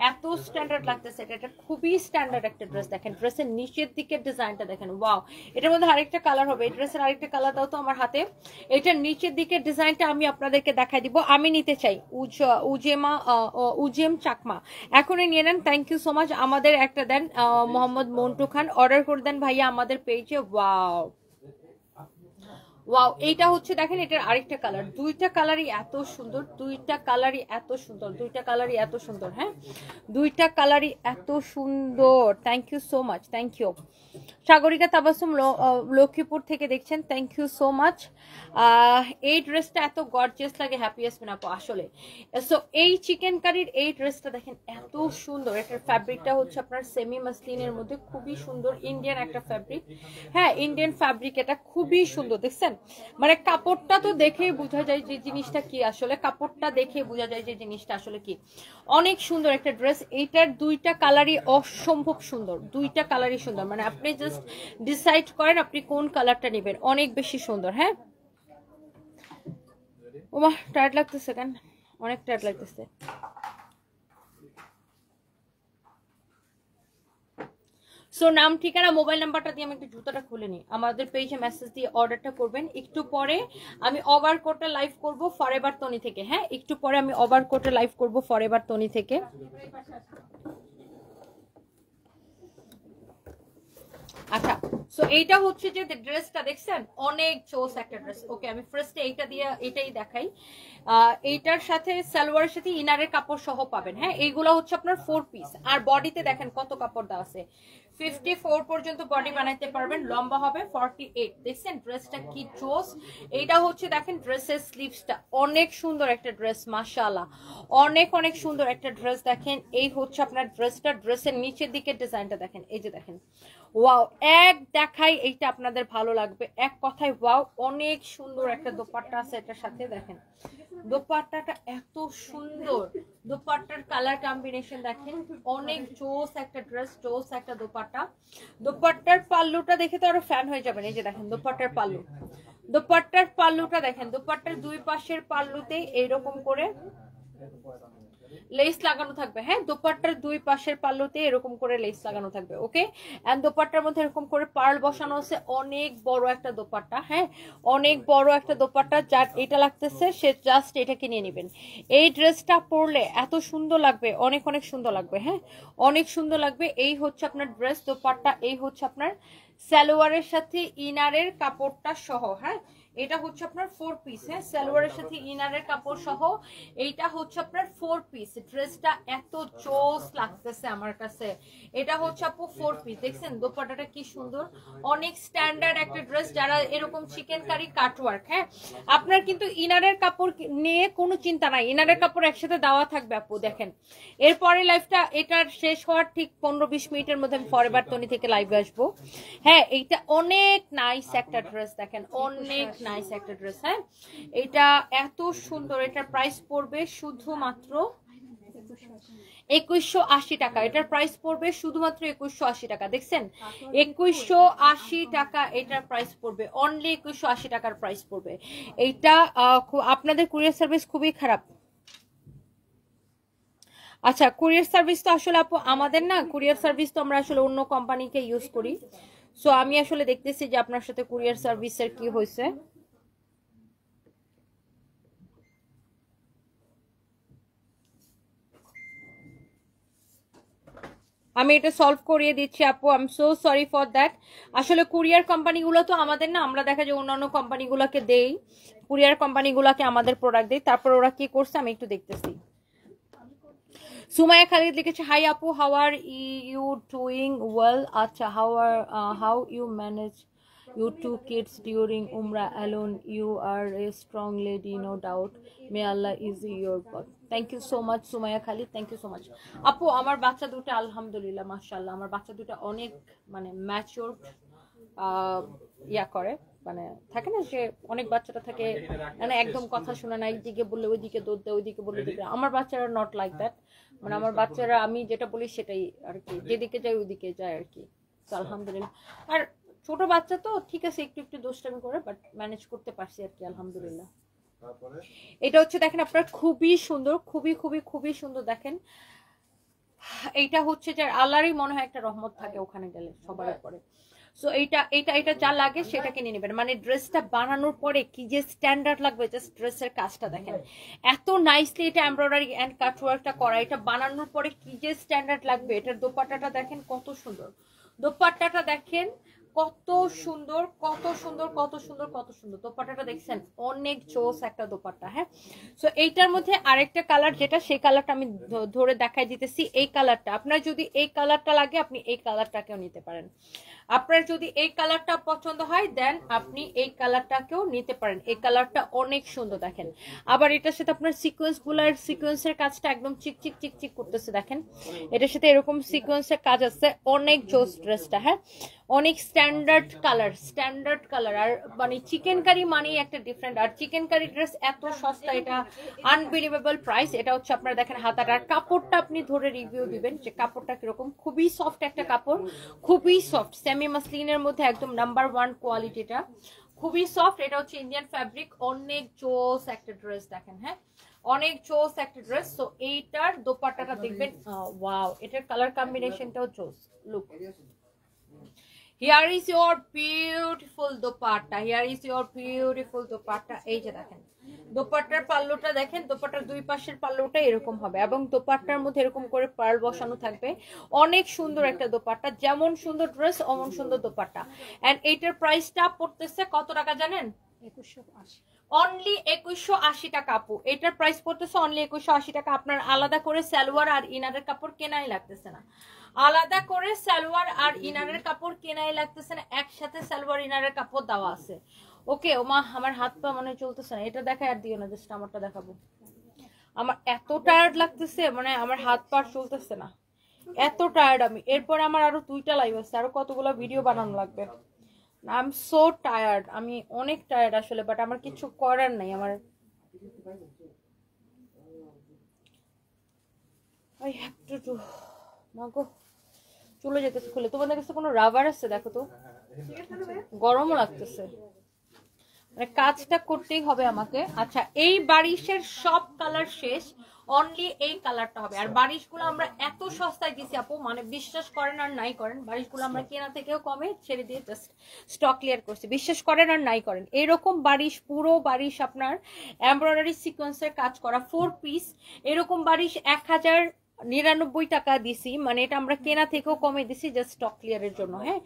এত স্ট্যান্ডার্ড লাগতেছে, এটা একটা খুবই স্ট্যান্ডার্ড একটা ড্রেস দেখেন। ড্রেসের নিচের দিকের ডিজাইনটা দেখেন ওয়াও এটার মধ্যে আরেকটা কালার হবে, এই ড্রেসের আরেকটা কালার দাও তো আমার হাতে। এটার নিচের দিকের ডিজাইনটা আমি আপনাদেরকে দেখাই দিব। আমি নিতে চাই উজ, উজেমা উজেম চাকমা। এখনই নিয়ে নেন থ্যাংক ইউ সো মাচ আমাদের একটা দেন মোহাম্মদ মন্টু খান। অর্ডার করে দেন ভাইয়া আমাদের পেজে ওয়াও ওয়াও, এইটা হচ্ছে দেখেন, এটার আরেকটা কালার। দুইটা কালারই এত সুন্দর, দুইটা কালারই এত সুন্দর, দুইটা কালারই এত সুন্দর হ্যাঁ? দুইটা কালারই এত সুন্দর। Thank you so much thank you Sagarika Tabassum Lakshmipur থেকে দেখছেন থ্যাংক ইউ সো মাচ এই ড্রেসটা এত গর্জিয়াস লাগে হ্যাপিয়েস্ট আপু, আসলে। সো এই চিকেন কারির এই ড্রেসটা দেখেন, এত সুন্দর। এটার ফ্যাব্রিকটা হচ্ছে আপনার সেমি মাসলিনের মধ্যে, খুবই সুন্দর ইন্ডিয়ান একটা ফ্যাব্রিক হ্যাঁ ইন্ডিয়ান ফ্যাব্রিক এটা খুবই সুন্দর, দেখছেন? মানে কাপড়টা তো দেখেই বোঝা যায় যে জিনিসটা কি আসলে, কাপড়টা দেখে বোঝা যায় যে জিনিসটা আসলে কি। অনেক সুন্দর একটা ড্রেস, এইটার দুইটা কালারই অসম্ভব সুন্দর, দুইটা কালারই সুন্দর। মানে আপনি জাস্ট ডিসাইড করেন আপনি কোন কালারটা নেবেন, অনেক বেশি সুন্দর হ্যাঁ? ওমা টায়ার্ড লাগতেছে কেন? অনেক টায়ার্ড লাগতেছে। সো নাম, ঠিকানা মোবাইল নাম্বারটা দিয়ে আমি একটু জুতাটা খুলে নিই। আমাদের পেজে মেসেজ দিয়ে অর্ডারটা করবেন। একটু পরে আমি ওভার কোটে লাইভ করব ফরএভার তনি থেকে হ্যাঁ? একটু পরে আমি ওভার কোটে লাইভ করব ফরএভার তনি থেকে। আচ্ছা সো এইটা হচ্ছে যে ড্রেসটা দেখছেন? অনেক চোস একটা ড্রেস ওকে আমি ফার্স্টে এইটা দিয়ে এটাই দেখাই। এইটার সাথে, সালোয়ারের সাথে ইনারের কাপড় সহ পাবেন হ্যাঁ? এইগুলো হচ্ছে আপনার ফোর পিস আর বডিতে দেখেন কত কাপড় দেওয়া আছে। ফিফটি ফোর পর্যন্ত বডি বানাইতে পারবেন, লম্বা হবে ফর্টি এইট দেখছেন ড্রেসটা কি চোস এইটা হচ্ছে, দেখেন ড্রেসের স্লিভসটা অনেক সুন্দর একটা ড্রেস মাশাআল্লাহ। অনেক অনেক সুন্দর একটা ড্রেস দেখেন, এই হচ্ছে আপনার ড্রেসটা ড্রেসের নিচের দিকের ডিজাইনটা দেখেন। এই যে দেখেন ওয়াও, এক দেখাই এইটা আপনাদের ভালো লাগবে। এক কথায় ওয়াও, অনেক সুন্দর একটা দোপাট্টা আছে এটার সাথে, দেখেন। দোপাট্টাটা এত সুন্দর। দোপাট্টার কালার কম্বিনেশন দেখেন, অনেক জোস একটা ড্রেস জোস একটা দোপাট্টা। দোপাট্টার পাল্লুটা দেখে তো আরও ফ্যান হয়ে যাবেন। এই যে দেখেন, দোপাট্টার পাল্লু। দোপাট্টার পাল্লুটা দেখেন, দোপাট্টার দুই পাশের পাল্লুতে এইরকম করে লেস লাগানো থাকবে হ্যাঁ? দোপাট্টার দুই পাশের পাল্লুতে এরকম করে লেস লাগানো থাকবে ওকে এন্ড দোপাট্টার মধ্যে এরকম করে পার্ল বসানো আছে, অনেক বড় একটা দোপাট্টা হ্যাঁ? অনেক বড় একটা দোপাট্টা যার এটা লাগতেছে, সে জাস্ট এটা কিনে নেবেন। এই ড্রেসটা পরলে এত সুন্দর লাগবে, অনেক অনেক সুন্দর লাগবে হ্যাঁ? অনেক সুন্দর লাগবে। এই হচ্ছে আপনার ড্রেস দোপাট্টা, এই হচ্ছে আপনার সালোয়ারের সাথে ইনারের কাপড়টা সহ হ্যাঁ? এটা হচ্ছে আপনার ফোর পিস হ্যাঁ? সালোয়ারের সাথে ইনারের কাপড় সহ এইটা হচ্ছে আপনার ফোর পিস ড্রেসটা এত জোস লাগতেছে আমার কাছে। এটা হচ্ছে আপু ফোর পিস দেখছেন? দোপাট্টাটা কি সুন্দর। অনেক স্ট্যান্ডার্ড একটা ড্রেস যারা এরকম চিকেন কারি কাটওয়ার্ক হ্যাঁ? আপনার কিন্তু ইনারের কাপড় নিয়ে কোনো চিন্তা নাই। ইনারের কাপড় একসাথে দেওয়া থাকবে আপু দেখেন। এরপরে লাইফটা এটার শেষ হওয়ার ঠিক পনেরো বিশ মিনিটের মধ্যে আমি ফরএভার তনি থেকে লাইভে আসব। হ্যাঁ এইটা অনেক নাইস একটা ড্রেস দেখেন। অনেক নাইস একটা ড্রেস হ্যাঁ? এটা এত সুন্দর এটার প্রাইস পড়বে শুধুমাত্র একুশশো আশি টাকা। এটার প্রাইস পড়বে শুধুমাত্র একুশশো আশি টাকা, দেখছেন? একুশশো আশি টাকা এটার প্রাইস পড়বে অনলি একুশশো আশি টাকার প্রাইস পড়বে। এইটা আপনাদের কুরিয়ার সার্ভিস খুবই খারাপ। আচ্ছা কুরিয়ার সার্ভিস তো আসলে আপু আমাদের না কুরিয়ার সার্ভিস তো আমরা আসলে অন্য কোম্পানিকে ইউজ করি। সো আমি আসলে দেখতেছি যে আপনার সাথে কুরিয়ার সার্ভিসের কি হয়েছে। আমি এটা সলভ করিয়ে দিচ্ছি, আপু I am so sorry for that আসলে কুরিয়ার কোম্পানিগুলো তো আমাদের না, আমরা দেখা যায় অন্যান্য কোম্পানিগুলোকে দেই কুরিয়ার কোম্পানিগুলোকে আমাদের প্রোডাক্ট দেই, তারপর ওরা কি করছে আমি একটু দেখতেছি। সুমায়া খালিদ লিখেছে হাই আপু how are you doing well আচ্ছা how are how you manage you to kids during উমরা alone you are a strong lady no doubt may Allah is your God thank you so much Sumaiya Khalid thank you so much আপু আমার বাচ্চা দুটো আলহামদুলিল্লাহ মাশাল্লাহ আমার বাচ্চা দুটো অনেক মানে ম্যাচিওর ইয়া করে মানে থাকে না যে অনেক বাচ্চাটা থাকে মানে একদম কথা শোনে না একদিকে বললে ওইদিকে দৌড় দেয় ওইদিকে বললে ওইদিকে আমার বাচ্চারা নট লাইক দ্যাট মানে আমার বাচ্চারা আমি যেটা বলি সেটাই আর কি যেদিকে যায় ওইদিকে যায় আর কি আলহামদুলিল্লাহ আর ছোট বাচ্চা তো ঠিক আছে একটু একটু দুষ্টামি করে বাট ম্যানেজ করতে পারছি আর কি আলহামদুলিল্লাহ। এটা হচ্ছে দেখেন আপনার খুবই সুন্দর খুবই খুবই খুবই সুন্দর দেখেন। এইটা হচ্ছে যার আল্লাহরই মনে হয় একটা রহমত থাকে ওখানে গেলে সবার উপরে। সো এইটা এইটা এটা যা লাগে সেটা কিনে নেবেন। মানে ড্রেসটা বানানোর পরে কি যে স্ট্যান্ডার্ড লাগবে জাস্ট ড্রেসের কাজটা দেখেন। এত নাইসলি এটা এমব্রয়ডারি অ্যান্ড কাটওয়ার্কটা করা এটা বানানোর পরে কি যে স্ট্যান্ডার্ড লাগবে এটার দোপাট্টাটা দেখেন কত সুন্দর। দোপাট্টাটা দেখেন কত সুন্দর কত সুন্দর কত সুন্দর কত সুন্দর দোপাট্টাটা দেখছেন? অনেক জোস একটা দোপাট্টা হ্যাঁ? সো এইটার মধ্যে আরেকটা কালার যেটা সেই কালারটা আমি ধরে দেখাই দিতেছি। এই কালারটা আপনার যদি এই কালারটা লাগে, আপনি এই কালারটাকেও নিতে পারেন। আপনার যদি এই কালারটা পছন্দ হয় দেন আপনি এই কালারটাকেও নিতে পারেন। এই কালারটা অনেক সুন্দর, দেখেন। আবার এটার সাথে আপনার সিকোয়েন্সগুলার সিকোয়েন্সের কাজটা একদম চিক চিক চিক চিক করতেছে, দেখেন। এটার সাথে এরকম সিকোয়েন্সের কাজ আছে, অনেক জোস ড্রেসটা হ্যাঁ? অনেক স্ট্যান্ডার্ড কালার স্ট্যান্ডার্ড কালার আর মানে চিকেন কারি মানেই একটা ডিফারেন্ট আর চিকেন কারি ড্রেস এত সস্তা এটা আনবিলিভেবল প্রাইস এটা হচ্ছে আপনার দেখেন হাতাটার কাপড়টা আপনি ধরে রিভিউ দিবেন যে কাপড়টা কীরকম। খুবই সফট একটা কাপড় খুবই সফট সেমি মাসলিনের মধ্যে একদম নাম্বার ওয়ান কোয়ালিটিটা খুবই সফট এটা হচ্ছে ইন্ডিয়ান ফ্যাব্রিক অনেক জোস একটা ড্রেস দেখেন হ্যাঁ? অনেক জোস একটা ড্রেস সো এইটার দোপাট্টাটা দেখবেন ওয়াও এটার কালার কম্বিনেশনটাও জোস। Look here is your beautiful dupatta here is your beautiful dupatta এই যে দেখেন দোপাট্টার পাল্লুটা দেখেন দোপাট্টার দুই পাশের পাল্লুটা এরকম হবে এবং দোপাট্টার মধ্যে এরকম করে পার্ল বসানো থাকবে। অনেক সুন্দর একটা দোপাট্টা যেমন সুন্দর ড্রেস অমন সুন্দর দোপাট্টা। অ্যান্ড এইটার প্রাইসটা পড়তেছে কত টাকা জানেন? একুশশো আশি। অনলি একুশশো আশি টাকা আপু। এটার প্রাইস পড়তেছে অনলি একুশশো আশি টাকা। আপনার আলাদা করে সালোয়ার আর ইনারের কাপড় কেনাই লাগতেছে না। আলাদা করে সালোয়ার আর ইনারের কাপড় কেনাই লাগতেছে না, একসাথে সালোয়ার, ইনারের কাপড় দেওয়া আছে। ওকে, ওমা, আমার হাত পা মনে চলতেছে না, এটা দেখাই আর দিও না, জাস্ট আমারটা দেখাবো। আমার এত টায়ার্ড লাগতেছে মানে আমার হাত পা চলতেছে না। এত টায়ার্ড আমি। এরপরে আমার আরও দুইটা লাইভ আছে, আরও কতগুলো ভিডিও বানানো লাগবে। আই এম সো টায়ার্ড আমি অনেক টায়ার্ড আসলে বাট আমার কিছু করার নাই, আমার। আই হ্যাভ টু ডু না গো। চলে যেতেছে খুলে। তোমাদের কাছে কোনো রাবার আছে দেখো তো। গরমও লাগতেছে। মানে কাজটা করতেই হবে আমাকে। আচ্ছা এই বারিশের সব কালার শেষ। অনলি এই কালারটা হবে। আর বারিশগুলো আমরা এত সস্তায় দিছি আপু মানে বিশ্বাস করেন আর নাই করেন বারিশগুলো আমরা কেনা থেকেও কমে ছেড়ে দিয়ে জাস্ট স্টক ক্লিয়ার করছি। বিশ্বাস করেন আর নাই করেন। এরকম বারিশ পুরো বারিশ আপনার এমব্রয়ডারি সিকোয়েন্সের কাজ করা ফোর পিস এরকম বারিশ এক হাজার নিরানব্বই টাকা দিছি মানে এটা আমরা কেনা থেকেও কমে দিছি জাস্ট স্টক ক্লিয়ারের জন্য হ্যাঁ?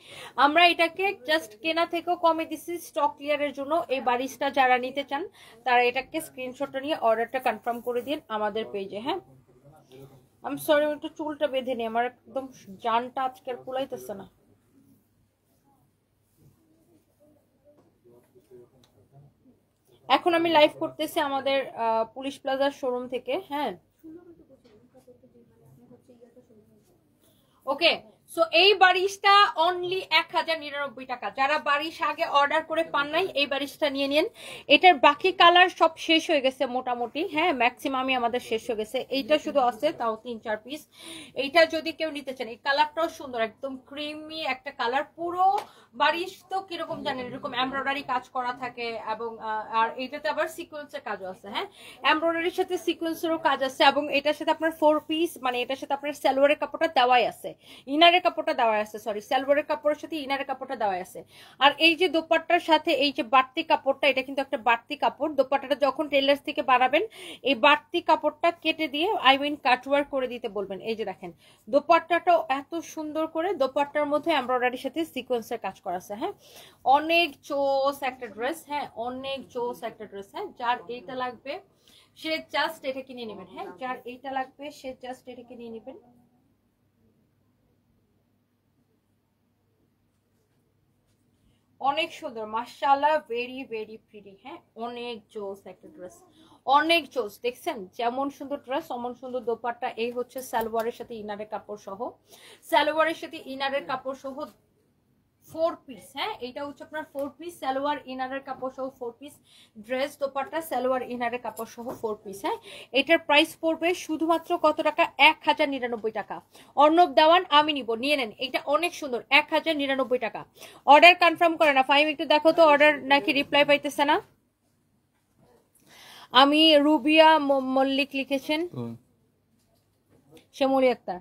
আমরা এটাকে জাস্ট কেনা থেকেও কমে দিছি স্টক ক্লিয়ারের জন্য। এই বারিশটা যারা নিতে চান, তারা এটাকে স্ক্রিনশটটা নিয়ে অর্ডারটা কনফার্ম করে দিন আমাদের পেজে হ্যাঁ? আমি সরি একটু চুলটা বেঁধে নিই, আমার একদম জানটা আজকে আর কুলাইতেছে না। এখন আমি লাইভ করতেছি আমাদের পুলিশ প্লাজার শোরুম থেকে হ্যাঁ? ওকে সো এই বারিশটা অনলি এক হাজার নিরানব্বই টাকা। যারা বারিশ আগে অর্ডার করে পান নাই, এই বারিশটা নিয়ে নিন। এটার বাকি কালার সব শেষ হয়ে গেছে মোটামুটি। হ্যাঁ ম্যাক্সিমামই আমাদের শেষ হয়ে গেছে। এইটা শুধু আছে, তাও তিন, চার পিস এইটা যদি কেউ নিতে চান, এই কালারটাও সুন্দর, একদম ক্রিমি একটা কালার পুরো বারিশ তো কীরকম জানেন? এরকম এমব্রয়ডারি কাজ করা থাকে এবং আর এটাতে আবার সিকোয়েন্সের কাজও আছে হ্যাঁ? এমব্রয়ডারির সাথে সিকোয়েন্সেরও কাজ আছে এবং এটার সাথে আপনার ফোর পিস মানে এটার সাথে আপনার সালোয়ারের কাপড়টা দেওয়াই আছে। ইনারের কাপড়টা দেওয়া আছে সরি সালোয়ারের কাপড়ের সাথে ইনারের কাপড়টা দেওয়া আছে। আর এই যে দোপাট্টার সাথে এই যে বাড়তি কাপড়টা, এটা কিন্তু একটা বাড়তি কাপড়। দোপাট্টাটা যখন টেলার্স থেকে বানাবেন, এই বাড়তি কাপড়টা কেটে দিয়ে আই মিন কাটওয়ার্ক করে দিতে বলবেন। এই যে দেখেন, দোপাট্টাটাও এত সুন্দর করে, দোপাট্টার মধ্যে এমব্রয়ডারির সাথে সিকোয়েন্সের কাজ করা আছে হ্যাঁ? অনেক চোস একটা ড্রেস হ্যাঁ? অনেক চোস একটা ড্রেস হ্যাঁ? যার এইটা লাগবে, সে জাস্ট এটা কিনে নেবেন হ্যাঁ? যার এইটা লাগবে, সে জাস্ট এটা কিনে নেবেন। অনেক সুন্দর, মাশাআল্লাহ ভেরি ভেরি প্রিটি হ্যাঁ? অনেক জোস একটা ড্রেস অনেক জোস, দেখছেন? যেমন সুন্দর ড্রেস অমন সুন্দর দোপাট্টা, এই হচ্ছে সালোয়ারের সাথে ইনারের কাপড় সহ সালোয়ারের সাথে ইনারের কাপড় সহ ফোর পিস হ্যাঁ? এটা হচ্ছে আপনার ফোর পিস সালোয়ার ইনারের কাপড় সহ four piece dress dupatta salwar ইনারের কাপড় সহ ফোর পিস হ্যাঁ? এটার প্রাইস পড়বে শুধুমাত্র কত টাকা? এক হাজার নিরানব্বই টাকা। অর্ণব দেওয়ান আমি নিব। নিয়ে নেন। এটা অনেক সুন্দর। এক হাজার নিরানব্বই টাকা। অর্ডার কনফার্ম করে না। ফাইভ একটু দেখো তো অর্ডার নাকি রিপ্লাই পাইতেছে না? আমি রুবিয়া মল্লিক লিখেছেন। শ্যামলী আক্তার।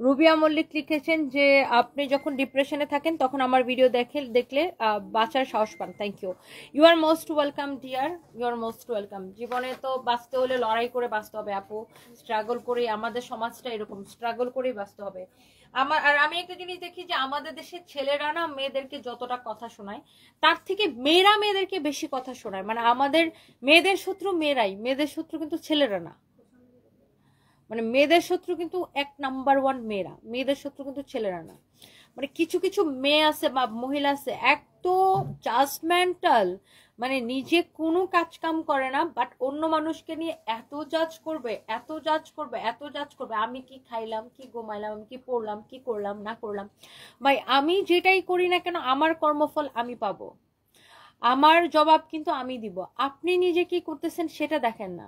রুবিয়া মল্লিক লিখেছেন যে, আপনি যখন ডিপ্রেশনে থাকেন, তখন আমার ভিডিও দেখে, দেখলে বাঁচার সাহস পান। Thank you you are most welcome dear you are most welcome জীবনে তো বাঁচতে হলে লড়াই করে বাঁচতে হবে, আপু। স্ট্রাগল করে আমাদের সমাজটা এরকম স্ট্রাগল করেই বাঁচতে হবে। আমার, আর আমি একটা জিনিস দেখি যে, আমাদের দেশের ছেলেরা না মেয়েদেরকে যতটা কথা শোনায়, তার থেকে মেয়েরা মেয়েদেরকে বেশি কথা শোনায়। মানে আমাদের মেয়েদের শত্রু মেয়েরাই, মেয়েদের শত্রু কিন্তু ছেলেরা না। মানে মেয়েদের শত্রু কিন্তু এক নাম্বার ওয়ান মেয়েরা, মেয়েদের শত্রু কিন্তু ছেলেরা না। মানে কিছু কিছু মেয়ে আছে বা মহিলা আছে, এক এত জাজমেন্টাল মানে নিজে কোনো কাজ কাম করে না বাট অন্য মানুষকে নিয়ে এত জাজ করবে, এত জাজ করবে, এত জাজ করবে, আমি কি খাইলাম, কি ঘুমাইলাম, আমি কি পড়লাম, কি করলাম, না করলাম। ভাই, আমি যেটাই করি না কেন, আমার কর্মফল আমি পাবো। আমার জবাব কিন্তু আমি দিব। আপনি নিজে কি করতেছেন সেটা দেখেন না।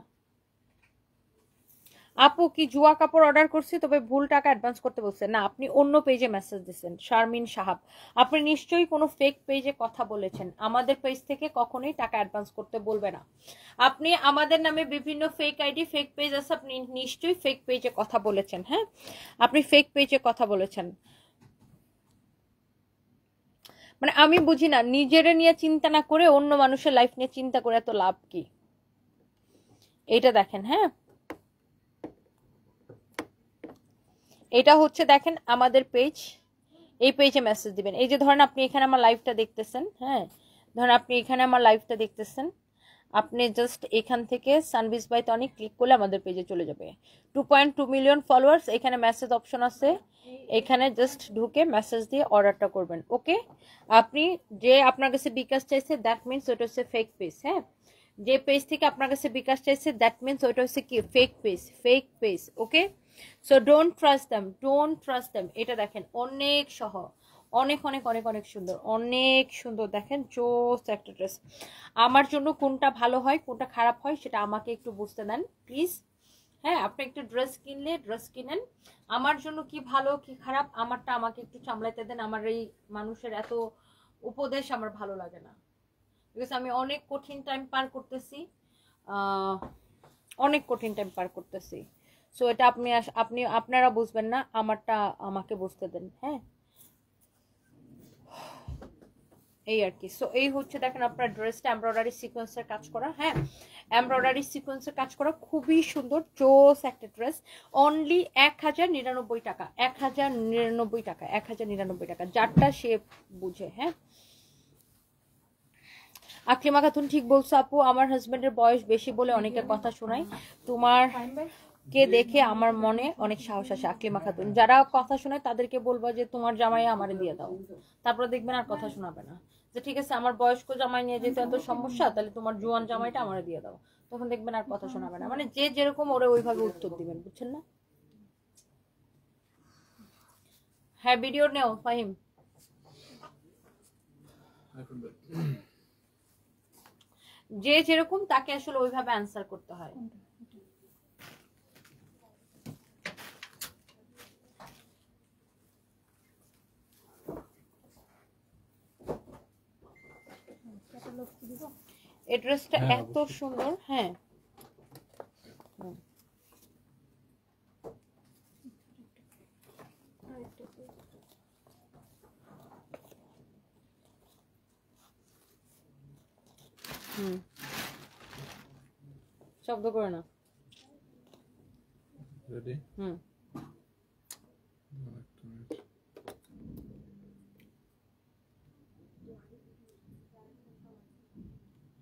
আপু কি জুয়া কাপড় অর্ডার করছি? তবে ভুল টাকা অ্যাডভান্স করতে বলছে। না, আপনি অন্য পেজে মেসেজ দিচ্ছেন শারমিন সাহাব। আপনি নিশ্চয়ই কোনো ফেক পেজে কথা বলেছেন। আমাদের পেজ থেকে কখনোই টাকা অ্যাডভান্স করতে বলবে না। আপনি আমাদের নামে বিভিন্ন ফেক আইডি ফেক পেজ আছে, আপনি নিশ্চয়ই ফেক পেজে কথা বলেছেন হ্যাঁ? আপনি ফেক পেজে কথা বলেছেন। মানে আমি বুঝি না, নিজেরে নিয়ে চিন্তা না করে অন্য মানুষের লাইফ নিয়ে চিন্তা করে এত লাভ কি? এইটা দেখেন হ্যাঁ? এটা হচ্ছে দেখেন আমাদের পেজ এই পেজে মেসেজ দিবেন। এই যে ধরেন আপনি এখানে আমার লাইভটা দেখতেছেন হ্যাঁ? ধরেন আপনি এখানে আমার লাইভটা দেখতেছেন, আপনি জাস্ট এখান থেকে সানভিস বাই টনিক ক্লিক করলে আমাদের পেজে চলে যাবে। Two point two million followers এখানে মেসেজ অপশন আছে। এখানে জাস্ট ঢুকে মেসেজ দিয়ে অর্ডারটা করবেন ওকে আপনি যে আপনার কাছে বিকাশ চাইছে দ্যাট মিনস ওটা হচ্ছে ফেক পেজ হ্যাঁ? যে পেজ থেকে আপনার কাছে বিকাশ চাইছে দ্যাট মিনস ওইটা হচ্ছে কি? Fake page fake page okay so don't trust them don't trust them এটা দেখেন, অনেক সহ অনেক অনেক অনেক অনেক সুন্দর। অনেক সুন্দর। দেখেন জোস একটা ড্রেস আমার জন্য কোনটা ভালো হয়, কোনটা খারাপ হয়, সেটা আমাকে একটু বুঝতে দেন প্লিজ হ্যাঁ আপনি একটু ড্রেস কিনলে ড্রেস কিনেন। আমার জন্য কি ভালো, কি খারাপ, আমারটা আমাকে একটু সামলাইতে দেন। আমার এই মানুষের এত উপদেশ আমার ভালো লাগে না। বিকজ আমি অনেক কঠিন টাইম পার করতেছি। অনেক কঠিন টাইম পার করতেছি। সো এটা আপনি আপনি, আপনারা বুঝবেন না, আমারটা আমাকে বুঝতে দেন হ্যাঁ? এই আর কি। সো এই হচ্ছে দেখেন আপনার ড্রেসটা এমব্রয়ডারি সিকোয়েন্সের কাজ করা হ্যাঁ? এমব্রয়ডারি সিকোয়েন্সের কাজ করা, খুবই সুন্দর, জোস একটা ড্রেস অনলি এক হাজার নিরানব্বই টাকা, এক হাজার নিরানব্বই টাকা, এক হাজার নিরানব্বই টাকা, যারটা সে বুঝে হ্যাঁ? আকলিমা খাতুন, ঠিক বলছো আপু, আমার হাজবেন্ডের বয়স বেশি বলে অনেকে কথা শোনায় তোমার কে দেখে আমার মনে অনেক সাহস আসে, আকলিমা খাতুন। যারা কথা শোনায় তাদেরকে বলব যে, তোমার জামাই আমারে দিয়ে দাও। তারপরে দেখবেন আর কথা শোনাবে না। যে, ঠিক আছে, আমার বয়স্ক জামাই নিয়ে যেতে এত সমস্যা, তাহলে তোমার জোয়ান জামাইটা আমারে দিয়ে দাও। তখন দেখবেন আর কথা শোনাবে না। মানে যে যেরকম ওরে ওইভাবে উত্তর দিবেন, বুঝছেন না? হ্যাঁ ভিডিও নেও, ফাহিম। যে যেরকম তাকে আসলে ওইভাবে অ্যান্সার করতে হয়। এই ড্রেসটা হ্যাঁ, এত সুন্দর হ্যাঁ। হুম। শব্দ করে না হুম একটা মিনিট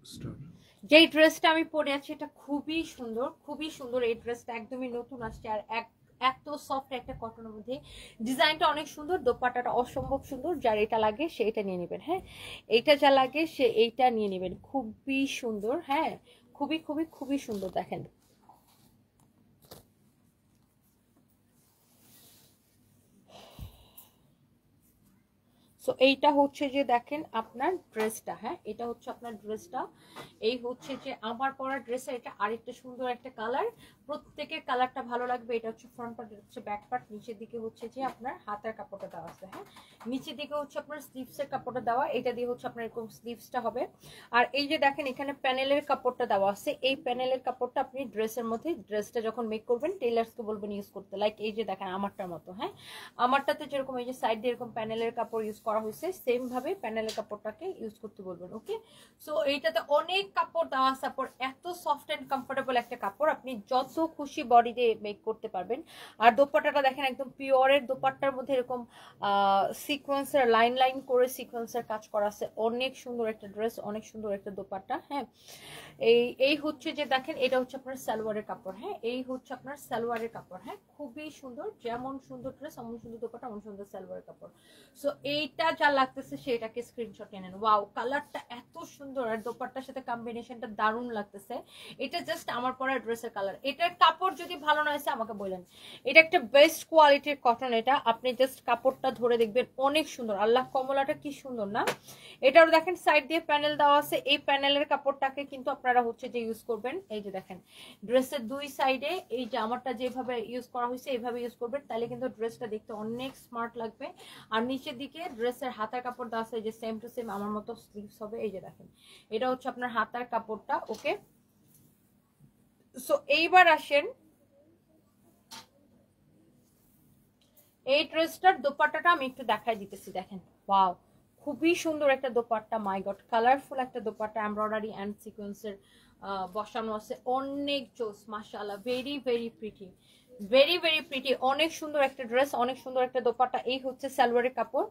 স্টার্ট যেই ড্রেসটা আমি পরে আছি, এটা খুবই সুন্দর খুবই সুন্দর এই ড্রেসটা একদমই নতুন আসছে আর এক, এত সফট একটা কটনের মধ্যে। ডিজাইনটা অনেক সুন্দর দোপাটাটা অসম্ভব সুন্দর, যার এটা লাগে সে এটা নিয়ে নেবেন হ্যাঁ? এইটা যা লাগে সে এইটা নিয়ে নেবেন, খুবই সুন্দর হ্যাঁ? খুবই খুবই খুবই সুন্দর, দেখেন। সো এইটা হচ্ছে যে দেখেন আপনার ড্রেসটা হ্যাঁ? এটা হচ্ছে আপনার ড্রেসটা এই হচ্ছে যে আমার পরা ড্রেসের এটা আরেকটা সুন্দর একটা কালার প্রত্যেকের কালারটা ভালো লাগবে। এটা হচ্ছে ফ্রন্ট পার্ট এটা হচ্ছে ব্যাক পার্ট নিচের দিকে হচ্ছে যে আপনার হাতের কাপড়টা দেওয়া আছে হ্যাঁ? নিচের দিকে হচ্ছে আপনার স্লিভসের কাপড়টা দেওয়া। এটা দিয়ে হচ্ছে আপনার এরকম স্লিভসটা হবে। আর এই যে দেখেন, এখানে প্যানেলের কাপড়টা দেওয়া আছে। এই প্যানেলের কাপড়টা আপনি ড্রেসের মধ্যে ড্রেসটা যখন মেক করবেন টেলার্সকে বলবেন ইউজ করতে। লাইক এই যে দেখেন, আমারটার মতো হ্যাঁ? আমারটাতে যেরকম এই যে সাইড দিয়ে এরকম প্যানেলের কাপড় ইউজ করা হয়েছে সেম ভাবে প্যানেলের কাপড়টাকে ইউজ করতে বলবেন ওকে সো এইটাতে অনেক কাপড় দেওয়া তারপর এত সফট অ্যান্ড কমফোর্টেবল একটা কাপড় আপনি যত খুশি বডি দিয়ে মেক করতে পারবেন। আর দোপাট্টাটা দেখেন, একদম পিওরের দোপাট্টার মধ্যে এরকম সিকোয়েন্সের লাইন লাইন করে সিকোয়েন্সের কাজ করা আছে। অনেক সুন্দর একটা ড্রেস অনেক সুন্দর একটা দোপাট্টা হ্যাঁ? এই এই হচ্ছে যে দেখেন, এটা হচ্ছে আপনার সালোয়ারের কাপড় হ্যাঁ? এই হচ্ছে আপনার সালোয়ারের কাপড় হ্যাঁ? খুবই সুন্দর, যেমন সুন্দর ড্রেস এমন সুন্দর দোপাট্টা এমন সুন্দর সালোয়ারের কাপড়। সো এইটা যা লাগতেছে সেটাকে স্ক্রিনশট নেন। ওয়াও কালারটা এত সুন্দর আর দোপাট্টার সাথে কম্বিনেশনটা দারুণ লাগতেছে। এটা জাস্ট আমার পরা ড্রেসের কালার এটার কাপড় যদি ভালো না হয়েছে, আমাকে বললেন এটা একটা বেস্ট কোয়ালিটির কটন এটা আপনি জাস্ট কাপড়টা ধরে দেখবেন, অনেক সুন্দর। আল্লাহ কমলাটা কি সুন্দর, না? এটাও দেখেন সাইড দিয়ে প্যানেল দেওয়া আছে। এই প্যানেলের কাপড়টাকে কিন্তু আপনারা হচ্ছে যে ইউজ করবেন। এই যে দেখেন ড্রেসের দুই সাইডে এই জামাটা যেভাবে ইউজ করা হয়েছে এইভাবে ইউজ করবেন। তাহলে কিন্তু ড্রেসটা দেখতে অনেক স্মার্ট লাগবে। আর নিচের দিকে ড্রেসের হাতার কাপড় দেওয়া আছে যে সেম টু সেম আমার মতো স্লিভস হবে, এই যে দেখেন। এটা হচ্ছে আপনার হাতার কাপড়টা ওকে সো এইবার আসেন। এই ড্রেসটার দোপাট্টাটা আমি একটু দেখাই দিতেছি, দেখেন। ওয়াও খুবই সুন্দর একটা দোপাট্টা মাই গড কালারফুল একটা দোপাট্টা এমব্রয়ডারি অ্যান্ড সিকোয়েন্সের বসানো আছে। অনেক জোস, মাশাআল্লাহ! Very very pretty very very pretty অনেক সুন্দর একটা ড্রেস অনেক সুন্দর একটা দোপাট্টা। এই হচ্ছে সালোয়ারের কাপড়।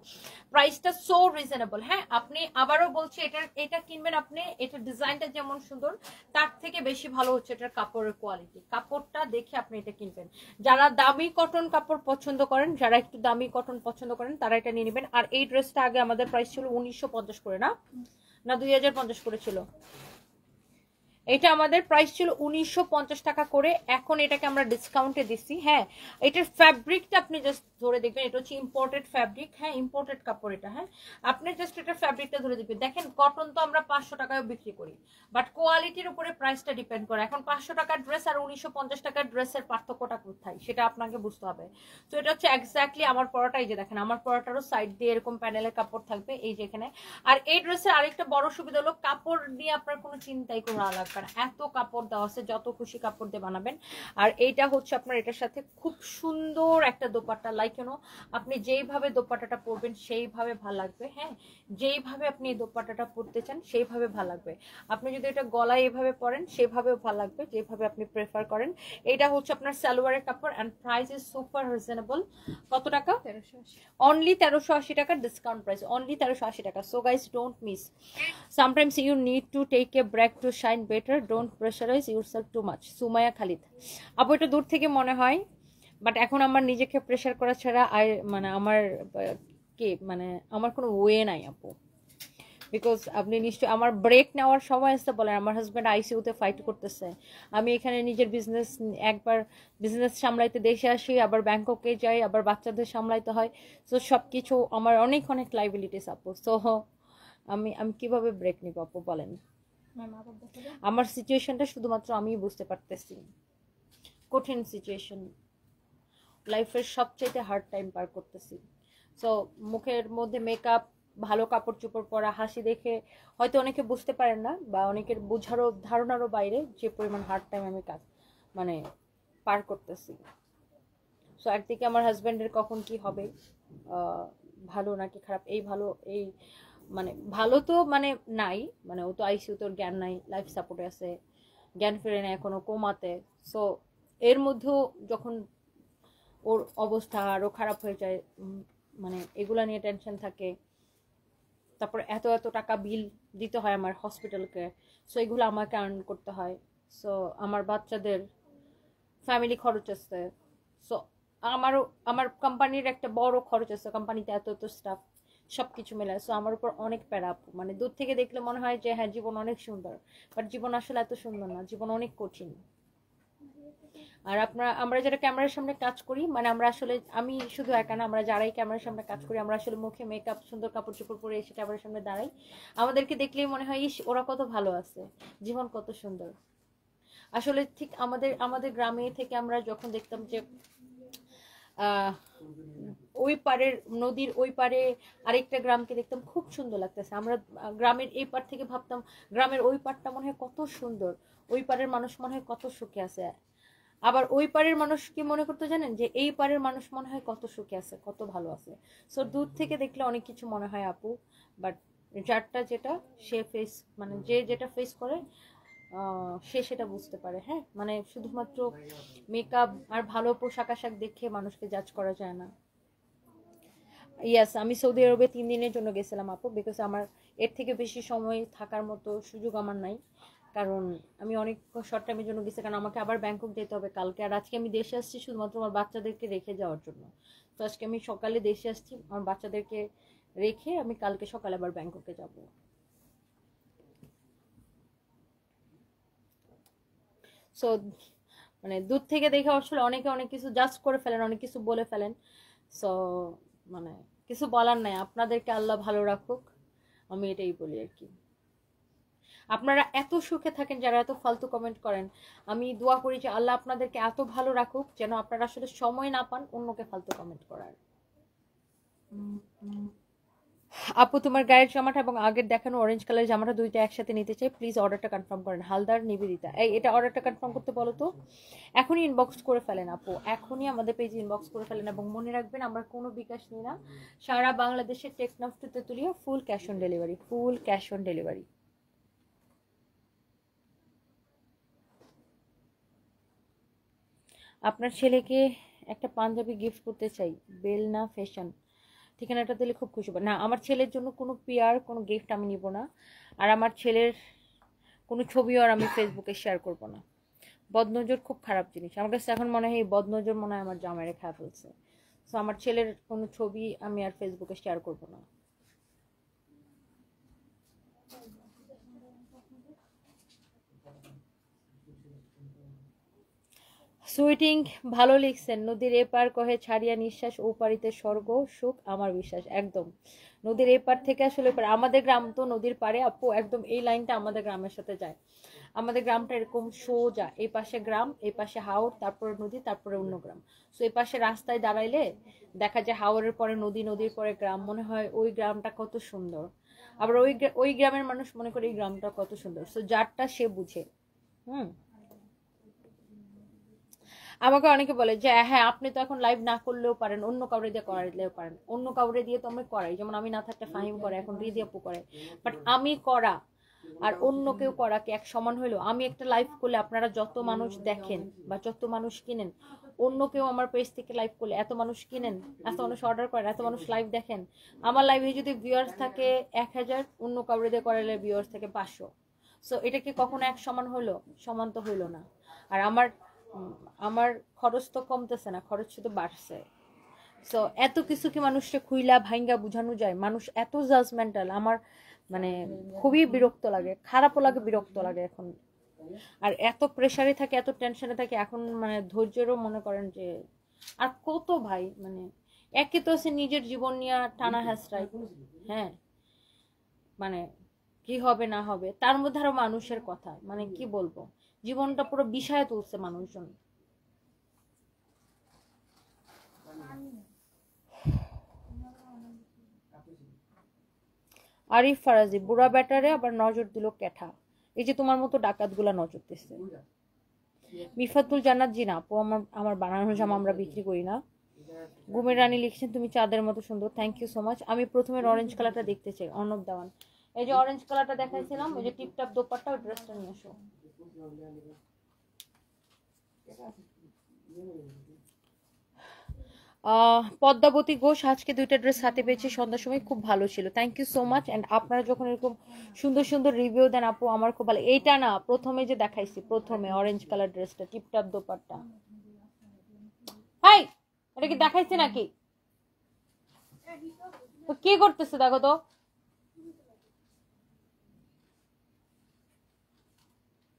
প্রাইসটা সো রিজনেবল হ্যাঁ? আপনি আবারও বলছি, এটা এটা কিনবেন আপনি এটা ডিজাইনটা যেমন সুন্দর, তার থেকে বেশি ভালো হচ্ছে এটার কাপড়ের কোয়ালিটি কাপড়টা দেখে আপনি এটা কিনবেন। যারা দামি কটন কাপড় পছন্দ করেন, যারা একটু দামি কটন পছন্দ করেন, তারা এটা নিয়ে নেবেন। আর এই ড্রেসটা আগে আমাদের প্রাইস ছিল উনিশশো পঞ্চাশ করে, না? না, দুই হাজার পঞ্চাশ করে ছিল এটা আমাদের প্রাইস ছিল উনিশশো পঞ্চাশ টাকা করে। এখন এটাকে আমরা ডিসকাউন্টে দিচ্ছি। হ্যাঁ এটার ফ্যাব্রিকটা আপনি জাস্ট ধরে দেখবেন, এটা হচ্ছে ইম্পোর্টেড ফ্যাব্রিক হ্যাঁ ইম্পোর্টেড কাপড় এটা হ্যাঁ। আপনি জাস্ট এটার ফ্যাব্রিকটা ধরে দেখবেন। দেখেন কটন তো আমরা পাঁচশো টাকায় বিক্রি করি। বাট কোয়ালিটির উপরে প্রাইসটা ডিপেন্ড করে। এখন পাঁচশো টাকার ড্রেস আর উনিশশো পঞ্চাশ টাকার ড্রেসের পার্থক্যটা কোথায়? সেটা আপনাকে বুঝতে হবে। তো এটা হচ্ছে এক্স্যাক্টলি আমার পরাটা এই যে দেখেন, আমার পরাটারও সাইড দিয়ে এরকম প্যানেলের কাপড় থাকবে, এই যে এখানে। আর এই ড্রেসের আরেকটা বড় সুবিধা হলো, কাপড় নিয়ে আপনার কোনো চিন্তাই কোনো লাগবে না এত কাপড় দেওয়া আছে যত খুশি কাপড় দিয়ে বানাবেন। আর এইটা হচ্ছে আপনার এটার সাথে খুব সুন্দর একটা দোপাট্টা। লাইক কেন আপনি যেইভাবে দোপাট্টাটা পরবেন সেইভাবে ভালো লাগবে। হ্যাঁ যেইভাবে আপনি এই দোপাট্টাটা পরতে চান সেইভাবে ভালো লাগবে। আপনি যদি এটা গলায় এভাবে পরেন সেভাবেও ভালো লাগবে যেভাবে আপনি প্রেফার করেন। এটা হচ্ছে আপনার সালোয়ারের কাপড় and price is super reasonable কত টাকা? অনলি তেরোশো আশি। Only 1380 টাকা ডিসকাউন্ট প্রাইস অনলি তেরোশো আশি টাকা। So guys don't miss sometimes you need to take break to shine shine better don't pressurize yourself too much. Sumaiya Khalid. আপু, এটা দূর থেকে মনে হয় বাট এখন আমার নিজেকে প্রেশার করা ছাড়া আর মানে আমার কে মানে আমার কোনো ওয়ে নাই, আপু। বিকজ আপনি নিশ্চয়ই, আমার ব্রেক নেওয়ার সময় আসতে বলেন, আমার হাজব্যান্ড আইসিউতে ফাইট করতেছে। আমি এখানে নিজের বিজনেস একবার বিজনেস সামলাইতে দেশে আসি, আবার ব্যাংককে যাই, আবার বাচ্চাদের সামলাইতে হয়। সো সব কিছু আমার অনেক অনেক লাইবিলিটিস আপু। সো আমি আমি কীভাবে ব্রেক নিব, আপু, বলেন। আমার সিচুয়েশনটা শুধুমাত্র আমিই বুঝতে পারতেছি। কঠিন সিচুয়েশন লাইফের সবচাইতে হার্ড টাইম পার করতেছি। সো মুখের মধ্যে মেকআপ ভালো কাপড় চোপড় পরা, হাসি দেখে হয়তো অনেকে বুঝতে পারেন না বা অনেকের বোঝারও, ধারণারও বাইরে যে পরিমাণ হার্ড টাইম আমি কাজ মানে পার করতেছি। সো একদিকে আমার হাজব্যান্ডের কখন কি হবে? ভালো নাকি খারাপ? এই ভালো, এই মানে ভালো তো মানে নাই মানে ও তো আইসিউ তোর জ্ঞান নাই লাইফ সাপোর্টে আছে, জ্ঞান ফিরে নেয় এখনও কোমাতে। সো এর মধ্যেও যখন ওর অবস্থা আরও খারাপ হয়ে যায় মানে এগুলা নিয়ে টেনশন থাকে, তারপর এত এত টাকা বিল দিতে হয় আমার হসপিটালকে সো এগুলো আমাকে আর্ন করতে হয়। সো আমার বাচ্চাদের ফ্যামিলি খরচ আছে সো আমারও, আমার কোম্পানির একটা বড় খরচ আছে কোম্পানিতে এত এত স্টাফ সব কিছু মেলায়। সো আমার উপর অনেক প্যারা আপু। মানে দূর থেকে দেখলে মনে হয় যে হ্যাঁ জীবন অনেক সুন্দর। বাট জীবন আসলে এত সুন্দর না। জীবন অনেক কঠিন। আর আপনারা আমরা যারা ক্যামেরার সামনে কাজ করি মানে আমরা আসলে, আমি শুধু একা না, আমরা যারাই ক্যামেরার সামনে কাজ করি, আমরা আসলে মুখে মেকআপ সুন্দর কাপড় চোপড় পরে এসে ক্যামেরার সামনে দাঁড়াই। আমাদেরকে দেখলেই মনে হয়, ইস, ওরা কত ভালো আছে। জীবন কত সুন্দর। আসলে ঠিক আমাদের আমাদের গ্রামে থেকে আমরা যখন দেখতাম যে ওই পারের নদীর ওই পারে আরেকটা গ্রামকে দেখতাম, খুব সুন্দর লাগতেছে। আমরা গ্রামের এই পার থেকে ভাবতাম, গ্রামের ওই পারটা মনে হয় কত সুন্দর। ওই পারের মানুষ মনে হয় কত সুখে আছে। আবার ওই পারের মানুষ কি মনে করতে জানেন? যে এই পারের মানুষ মনে হয় কত সুখে আছে, কত ভালো আছে। সো দূর থেকে দেখলে অনেক কিছু মনে হয় আপু বাট যারটা যেটা, সে ফেস মানে যে যেটা ফেস করে সে সেটা বুঝতে পারে হ্যাঁ? মানে শুধুমাত্র মেকআপ আর ভালো পোশাক আশাক দেখে মানুষকে জাজ করা যায় না। ইয়াস আমি সৌদি আরবে তিন দিনের জন্য গেছিলাম আপু বিকজ আমার এর থেকে বেশি সময় থাকার মতো সুযোগ আমার নাই। কারণ আমি অনেক শর্ট টাইমের জন্য গেছি, কারণ আমাকে আবার ব্যাংকক যেতে হবে কালকে। আর আজকে আমি দেশে আসছি শুধুমাত্র আমার বাচ্চাদেরকে রেখে যাওয়ার জন্য। তো আজকে আমি সকালে দেশে আসছি, আমার বাচ্চাদেরকে রেখে আমি কালকে সকালে আবার ব্যাংককে যাব। সো মানে দূর থেকে দেখে আসলে অনেকে অনেক কিছু জাস্ট করে ফেলেন, অনেক কিছু বলে ফেলেন। সো মানে কিছু বলার নাই। আপনাদেরকে আল্লাহ ভালো রাখুক। আমি এটাই বলি আর কি। আপনারা এত সুখে থাকেন যারা এত ফালতু কমেন্ট করেন। আমি দোয়া করি যে আল্লাহ আপনাদেরকে এত ভালো রাখুক যেন আপনারা আসলে সময় না পান অন্যকে ফালতু কমেন্ট করার। আপু, তোমার গায়ের জামাটা এবং আগের দেখানো অরেঞ্জ কালারের জামাটা দুইটা একসাথে নিতে চাই প্লিজ অর্ডারটা কনফার্ম করেন। হালদার নিবেদিতা, এই এটা অর্ডারটা কনফার্ম করতে বলো তো? এখনই ইনবক্স করে ফেলেন আপু, এখনই আমাদের পেজে ইনবক্স করে ফেলেন এবং মনে রাখবেন আমরা কোনো বিকাশ নিই না। সারা বাংলাদেশের Teknaf to Tetulia full cash on delivery full cash on delivery আপনার ছেলেকে একটা পাঞ্জাবি গিফট করতে চাই, বেলনা ফ্যাশন ঠিকানাটা দিলে খুব খুশি হব। না, আমার ছেলের জন্য কোনো পিয়ার কোনো গিফট আমি নিব না। আর আমার ছেলের কোনো ছবিও আর আমি ফেসবুকে শেয়ার করব না। বদনজর খুব খারাপ জিনিস। আমার কাছে এখন মনে হয় এই বদনজর মনে হয় আমার জামাইরে খারাপ ফেলছে। সো আমার ছেলের কোনো ছবি আমি আর ফেসবুকে শেয়ার করব না। সুইটিং, ভালো লিখছেন। নদীর এপার কহে ছাড়িয়া নিঃশ্বাস, ও পারিতে স্বর্গ, সুখ আমার বিশ্বাস, একদম। নদীর এপার থেকে আসলে এপার, আমাদের গ্রাম তো নদীর পারে আপু, একদম এই লাইনটা আমাদের গ্রামের সাথে যায়। আমাদের গ্রামটা এরকম সোজা, এই পাশে গ্রাম, এই পাশে হাওর, তারপরে নদী, তারপরে অন্য গ্রাম। সো এই পাশে রাস্তায় দাঁড়াইলে দেখা যায় হাওরের পরে নদী, নদীর পরে গ্রাম। মনে হয় ওই গ্রামটা কত সুন্দর। আবার ওই ওই গ্রামের মানুষ মনে করে এই গ্রামটা কত সুন্দর। সো যারটা সে বুঝে। হুম? আমাকে অনেকে বলে যে হ্যাঁ আপনি তো এখন লাইভ না করলেও পারেন, অন্য কাউরে দিয়ে করাইলেও পারেন। অন্য কাউরে দিয়ে তো আমি করাই। যেমন আমি না থাকতে ফাহিম করে, এখন রিদি আপু করে। বাট আমি করা। আর অন্য কেউ করা কি এক সমান হইল। আমি একটা লাইভ করলে আপনারা যত মানুষ দেখেন বা যত মানুষ কিনেন, অন্য কেউ আমার পেজ থেকে লাইভ করলে এত মানুষ কিনেন, এত মানুষ অর্ডার করেন, এত মানুষ লাইভ দেখেন, আমার লাইভে যদি ভিউয়ার্স থাকে এক হাজার, অন্য কাউরে দিয়ে করাইলে ভিউয়ার্স থাকে পাঁচশো। সো এটা কি কখনো এক সমান হইল? সমান তো হইল না। আর আমার আমার খরচ তো কমতেছে না, খরচ শুধু বাড়ছে। সো এত কিছু কি মানুষকে খুইলা ভাইঙ্গা বুঝানো যায়? মানুষ এত জাজমেন্টাল আমার মানে খুবই বিরক্ত লাগে, খারাপও লাগে, বিরক্ত লাগে এখন। আর এত প্রেসারে থাকে, এত টেনশনে থাকে, এখন মানে ধৈর্যেরও মনে করেন যে, আর কত ভাই মানে একে তো সে নিজের জীবন নিয়ে টানা হ্যাসরাই হ্যাঁ মানে কি হবে না হবে, তার মধ্যে আরও মানুষের কথা মানে কি বলব? জীবনটা পুরো বিষয়ে তুলছে মানুষজন। আরিফ ফারাজি, বুড়া ব্যাটারে আবার নজর দিল ক্যাঠা। এই যে তোমার মতো ডাকাতগুলা নজর দিচ্ছে মিফাতুল জান্নাত জি না আপু, আমার আমার বানানো জামা আমরা বিক্রি করি না। গুমের রানী লিখছেন, তুমি চাঁদের মতো সুন্দর থ্যাংক ইউ সো মাচ আমি প্রথমে অরেঞ্জ কালারটা দেখতে চাই, অর্ণব দেওয়ান। এই যে অরেঞ্জ কালারটা দেখাইছিলাম, ওই যে টিপটাপ দোপাট্টা, ওই ড্রেসটা নিয়ে এসো। পদ্মাবতী ঘোষ, আজকে দুইটা ড্রেস হাতে পেয়েছি, সন্ধ্যার সময় খুব ভালো ছিল। Thank you so much and আপনারা যখন এরকম সুন্দর সুন্দর রিভিউ দেন আপু, আমার খুব ভালো এইটা না, প্রথমে যে দেখাইছি, প্রথমে অরেঞ্জ কালার ড্রেসটা টিপটাপ দোপাট্টা। হাই, এটা কি দেখাইছি নাকি? কি করতেছে দেখো তো?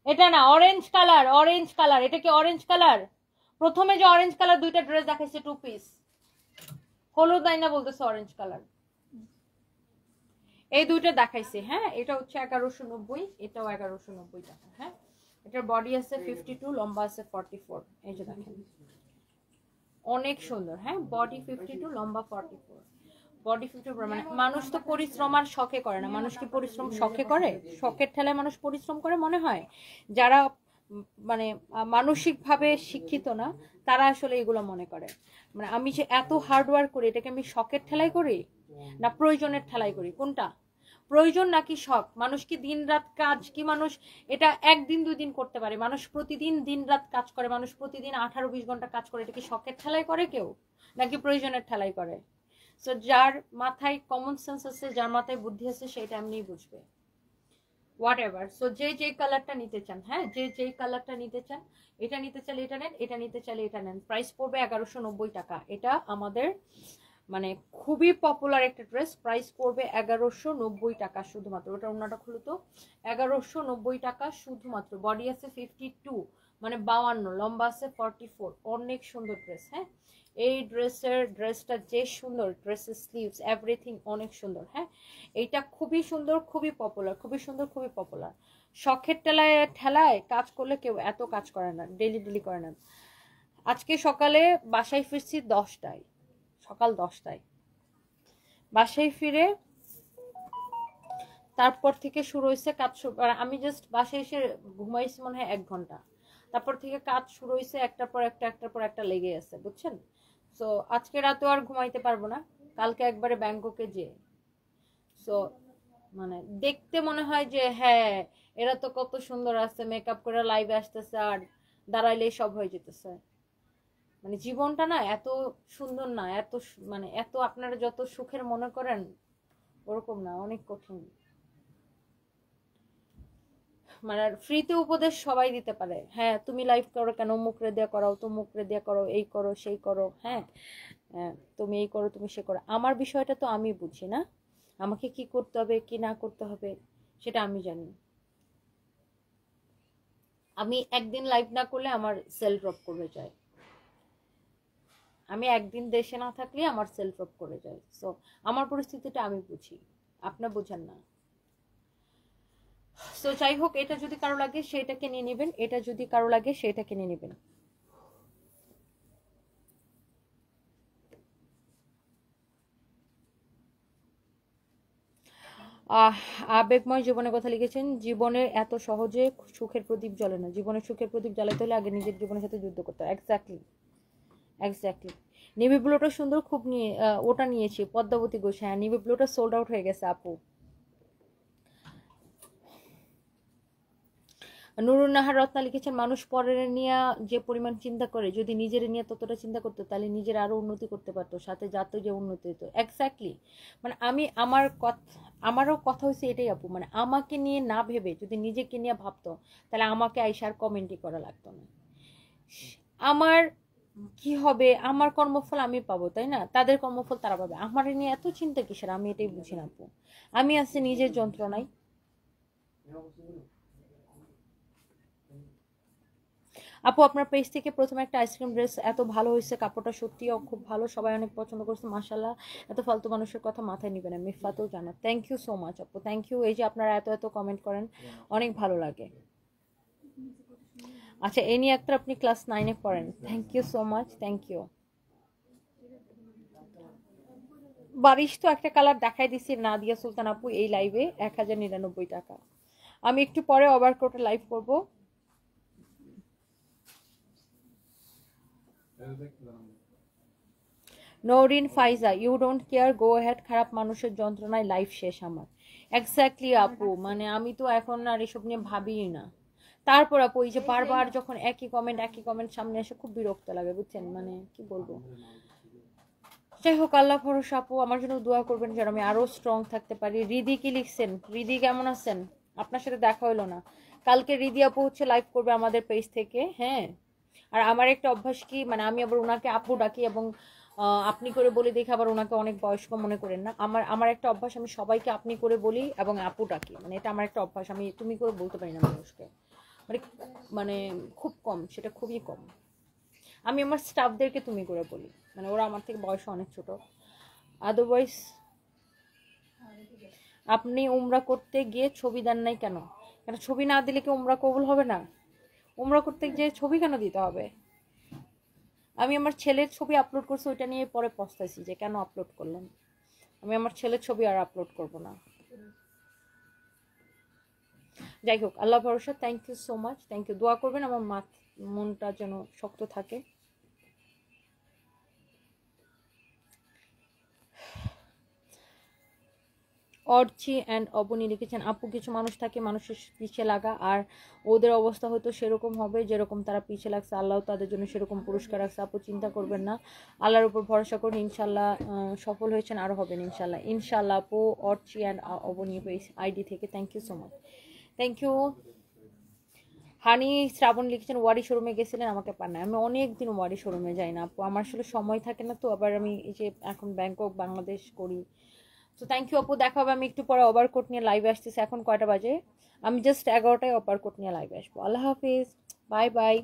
এটা না অরেঞ্জ কালার অরেঞ্জ কালার এটা কি অরেঞ্জ কালার প্রথমে যে অরেঞ্জ কালার দুইটা ড্রেস দেখাইছে টু পিস হলুদ আইনা বলতেছে অরেঞ্জ কালার এই দুইটা দেখাইছে হ্যাঁ? এটা হচ্ছে এগারোশো নব্বই, এটাও এগারোশো নব্বই টাকা হ্যাঁ? এটার বডি আছে ফিফটি টু লম্বা আছে ফর্টি ফোর এই যে দেখেন। অনেক সুন্দর হ্যাঁ? বডি ফিফটি টু লম্বা ফর্টি ফোর বডি ফিফটি মানে মানুষ তো পরিশ্রম আর শখে করে না। মানুষ কি পরিশ্রম শখে করে? শখের ঠেলায় মানুষ পরিশ্রম করে মনে হয়? যারা মানে মানসিক ভাবে শিক্ষিত না, তারা আসলে এগুলো মনে করে। মানে আমি যে এত হার্ড ওয়ার্ক করি, এটাকে আমি শখের ঠেলাই করি? না প্রয়োজনের ঠেলাই করি? কোনটা? প্রয়োজন নাকি শখ? মানুষ কি দিন রাত কাজ, কি মানুষ এটা একদিন দুই দিন করতে পারে? মানুষ প্রতিদিন দিন রাত কাজ করে, মানুষ প্রতিদিন আঠারো বিশ ঘণ্টা কাজ করে, এটা কি শখের ঠেলাই করে কেউ? নাকি প্রয়োজনের ঠেলায় করে? সো যার মাথায় কমন সেন্স আছে, যার মাথায় বুদ্ধি আছে, সেটা এমনিই বুঝবে। হোয়াট এভার সো যে যে কালারটা নিতে চান হ্যাঁ যে যে কালারটা নিতে চান, এটা নিতে চাইলে এটা নেন, এটা নিতে চাইলে এটা নেন। প্রাইস পড়বে এগারোশো নব্বই টাকা। এটা আমাদের মানে খুবই পপুলার একটা ড্রেস প্রাইস পড়বে এগারোশো নব্বই টাকা শুধুমাত্র। ওটা অন্যটা খুলো তো। এগারোশো নব্বই টাকা শুধুমাত্র। বডি আছে ফিফটি টু মানে বাউান্ন, লম্বা আছে ফর্টি ফোর অনেক সুন্দর ড্রেস হ্যাঁ? এই ড্রেসের ড্রেসটা যে সুন্দর, ড্রেসের স্লিভস এভরিথিং অনেক সুন্দর হ্যাঁ? এইটা খুবই সুন্দর, খুবই পপুলার খুবই সুন্দর, খুবই পপুলার শখের ঠেলায় ঠেলায় কাজ করলে কেউ এত কাজ করে না ডেলি ডেলি করে না। আজকে সকালে বাসায় ফিরছি দশটায়, সকাল দশটায়। বাসায় ফিরে তারপর থেকে শুরু হয়েছে কাজ আমি জাস্ট বাসায় এসে ঘুমাইছি মনে হয় এক ঘণ্টা। তারপর থেকে কাজ শুরু হয়েছে একটার পর একটা, একটার পর একটা লেগে আছে, বুঝছেন? সো আজকে রাতেও আর ঘুমাইতে পারব না। কালকে একবারে ব্যাংককে যে সো মানে দেখতে মনে হয় যে হ্যাঁ এরা তো কত সুন্দর আছে মেকআপ করে লাইভে আসতেছে আর দাঁড়াইলেই সব হয়ে যেতেছে। মানে জীবনটা না এত সুন্দর না, এত মানে এত আপনারা যত সুখের মনে করেন, ওরকম না, অনেক কঠিন। মানে ফ্রিতে উপদেশ সবাই দিতে পারে। হ্যাঁ তুমি লাইভ করো কেন? মুখরে দিয়ে করাও তো মুখরে দিয়ে করো এই করো সেই করো হ্যাঁ? হ্যাঁ, তুমি এই করো তুমি সে করো। আমার বিষয়টা তো আমি বুঝি না। আমাকে কি করতে হবে কি না করতে হবে সেটা আমি জানি। আমি একদিন লাইভ না করলে আমার সেল ড্রপ করে যায়। আমি একদিন দেশে না থাকলে আমার সেল ড্রপ করে যায়। সো আমার পরিস্থিতিটা আমি বুঝি। আপনার বুঝেন না। সো যাই হোক, এটা যদি কারও লাগে, সেটাকে নিয়ে নেবেন। এটা যদি কারও লাগে, সেটাকে নিয়ে নেবেন। আবেগময় জীবনের কথা লিখেছেন জীবনে এত সহজে সুখের প্রদীপ জ্বলে না। জীবনের সুখের প্রদীপ জ্বালাতে হলে আগে নিজের জীবনের সাথে যুদ্ধ করতে হয়। এক্স্যাক্টলি এক্স্যাক্টলি নেভি ব্লুটা সুন্দর, খুব নিয়ে ওটা নিয়েছি। পদ্মাবতী ঘোষ হ্যাঁ নেভি ব্লুটা সোল্ড আউট হয়ে গেছে, আপু। নুরুন নাহার রত্না লিখেছেন, মানুষ পরের নিয়ে যে পরিমাণ চিন্তা করে, যদি নিজের নিয়ে ততটা চিন্তা করতো, তাহলে নিজের আরও উন্নতি করতে পারতো, সাথে যাত যে উন্নতি হতো। এক্স্যাক্টলি মানে আমি, আমার কথা, আমারও কথা হচ্ছে এটাই আপু মানে আমাকে নিয়ে না ভেবে যদি নিজেকে নিয়ে ভাবতো, তাহলে আমাকে আইসার কমেন্টই করা লাগতো না। আমার কি হবে? আমার কর্মফল আমি পাবো, তাই না? তাদের কর্মফল তারা পাবে। আমার নিয়ে এত চিন্তা কিসের? আমি এটাই বুঝি না আপু। আমি আছি নিজের যন্ত্রণায়। আপু আপনার পেজ থেকে প্রথমে একটা আইসক্রিম ড্রেস এত ভালো হয়েছে কাপড়টা সত্যিও খুব ভালো সবাই অনেক পছন্দ করছে মাসাল্লাহ এত ফালতু মানুষের কথা মাথায় নিবেন না মিফাতেও জানা থ্যাংক ইউ সো মাচ আপু থ্যাংক ইউ এই যে আপনারা এত এত কমেন্ট করেন অনেক ভালো লাগে। আচ্ছা এই নিয়ে একটা আপনি ক্লাস নাইনে পড়েন thank you so much thank you Barish তো একটা কালার দেখাই দিছি নাদিয়া সুলতান আপু এই লাইভে এক হাজার নিরানব্বই টাকা। আমি একটু পরে ওভার কোটে লাইভ করব এটা দেখতে জানাব Nowrin Faiza you don't care go ahead খারাপ মানুষের যন্ত্রণায় লাইফ শেষ আমার। এক্স্যাক্টলি আপু মানে আমি তো এখন আর এসব নিয়ে ভাবিই না। তারপর আপু, এই যে বারবার যখন একই কমেন্ট একই কমেন্ট সামনে এসে খুব বিরক্ত লাগে, বুঝছেন? মানে কি বলব? যাই হোক, আল্লাহ ভরসা, আপু, আমার জন্য দোয়া করবেন যেন আমি আরও স্ট্রং থাকতে পারি। রিদি কি লিখছেন? রিদি কেমন আছেন? আপনার সাথে দেখা হলো না। কালকে রিদি আপু হচ্ছে লাইভ করবে আমাদের পেজ থেকে হ্যাঁ? আর আমার একটা অভ্যাস কি মানে আমি আবার ওনাকে আপু ডাকি এবং আপনি করে বলি দেখে আবার ওনাকে অনেক বয়স্ক মনে করেন না। আমার আমার একটা অভ্যাস, আমি সবাইকে আপনি করে বলি এবং আপু ডাকি। মানে এটা আমার একটা অভ্যাস, আমি তুমি করে বলতে পারি না মানুষকে। মানে মানে খুব কম, সেটা খুবই কম। আমি আমার স্টাফদেরকে তুমি করে বলি। মানে ওরা আমার থেকে বয়সে অনেক ছোট। আদারওয়াইজ আপনি উমরা করতে গিয়ে ছবি দেন নাই কেন? কেন ছবি না দিলে কি উমরা কবুল হবে না? উমরা করতে যে ছবি কেন দিতে হবে? আমি আমার ছেলের ছবি আপলোড করছি, ওইটা নিয়ে পরে পস্তাইছি যে কেন আপলোড করলাম আমি আমার ছেলের ছবি আর আপলোড করব না। যাই হোক, আল্লাহ ভরসা thank you so much thank you দোয়া করবেন, আমার মা মনটা যেন শক্ত থাকে। অর্চি অ্যান্ড অবনি লিখেছেন, আপু, কিছু মানুষ থাকে, মানুষের পিছিয়ে লাগা, আর ওদের অবস্থা হয়তো সেরকম হবে যেরকম তারা পিছিয়ে লাগছে। আল্লাহ তাদের জন্য সেরকম পুরস্কার রাখছে। আপু, চিন্তা করবেন না। আল্লাহর উপর ভরসা করুন ইনশাল্লাহ সফল হয়েছেন আরও হবেন ইনশাল্লাহ ইনশাল্লাহ আপু অর্চি অ্যান্ড অবনি আইডি থেকে। Thank you so much thank you Honey Srabon লিখেছেন, ওয়ারি শোরুমে গেছিলেন, আমাকে পান না আমি অনেক দিন ওয়ারি শোরুমে যাই না, আপু। আমার আসলে সময় থাকে না তো, আবার আমি এই যে এখন ব্যাংকক বাংলাদেশ করি। তো থ্যাংক ইউ আপু দেখা হবে আমি একটু পরে ওভার কোট নিয়ে লাইভে আসতেছি। এখন কয়টা বাজে? আমি জাস্ট এগারোটায় ওভারকোট নিয়ে লাইভে আসব। আল্লাহ হাফিজ। Bye bye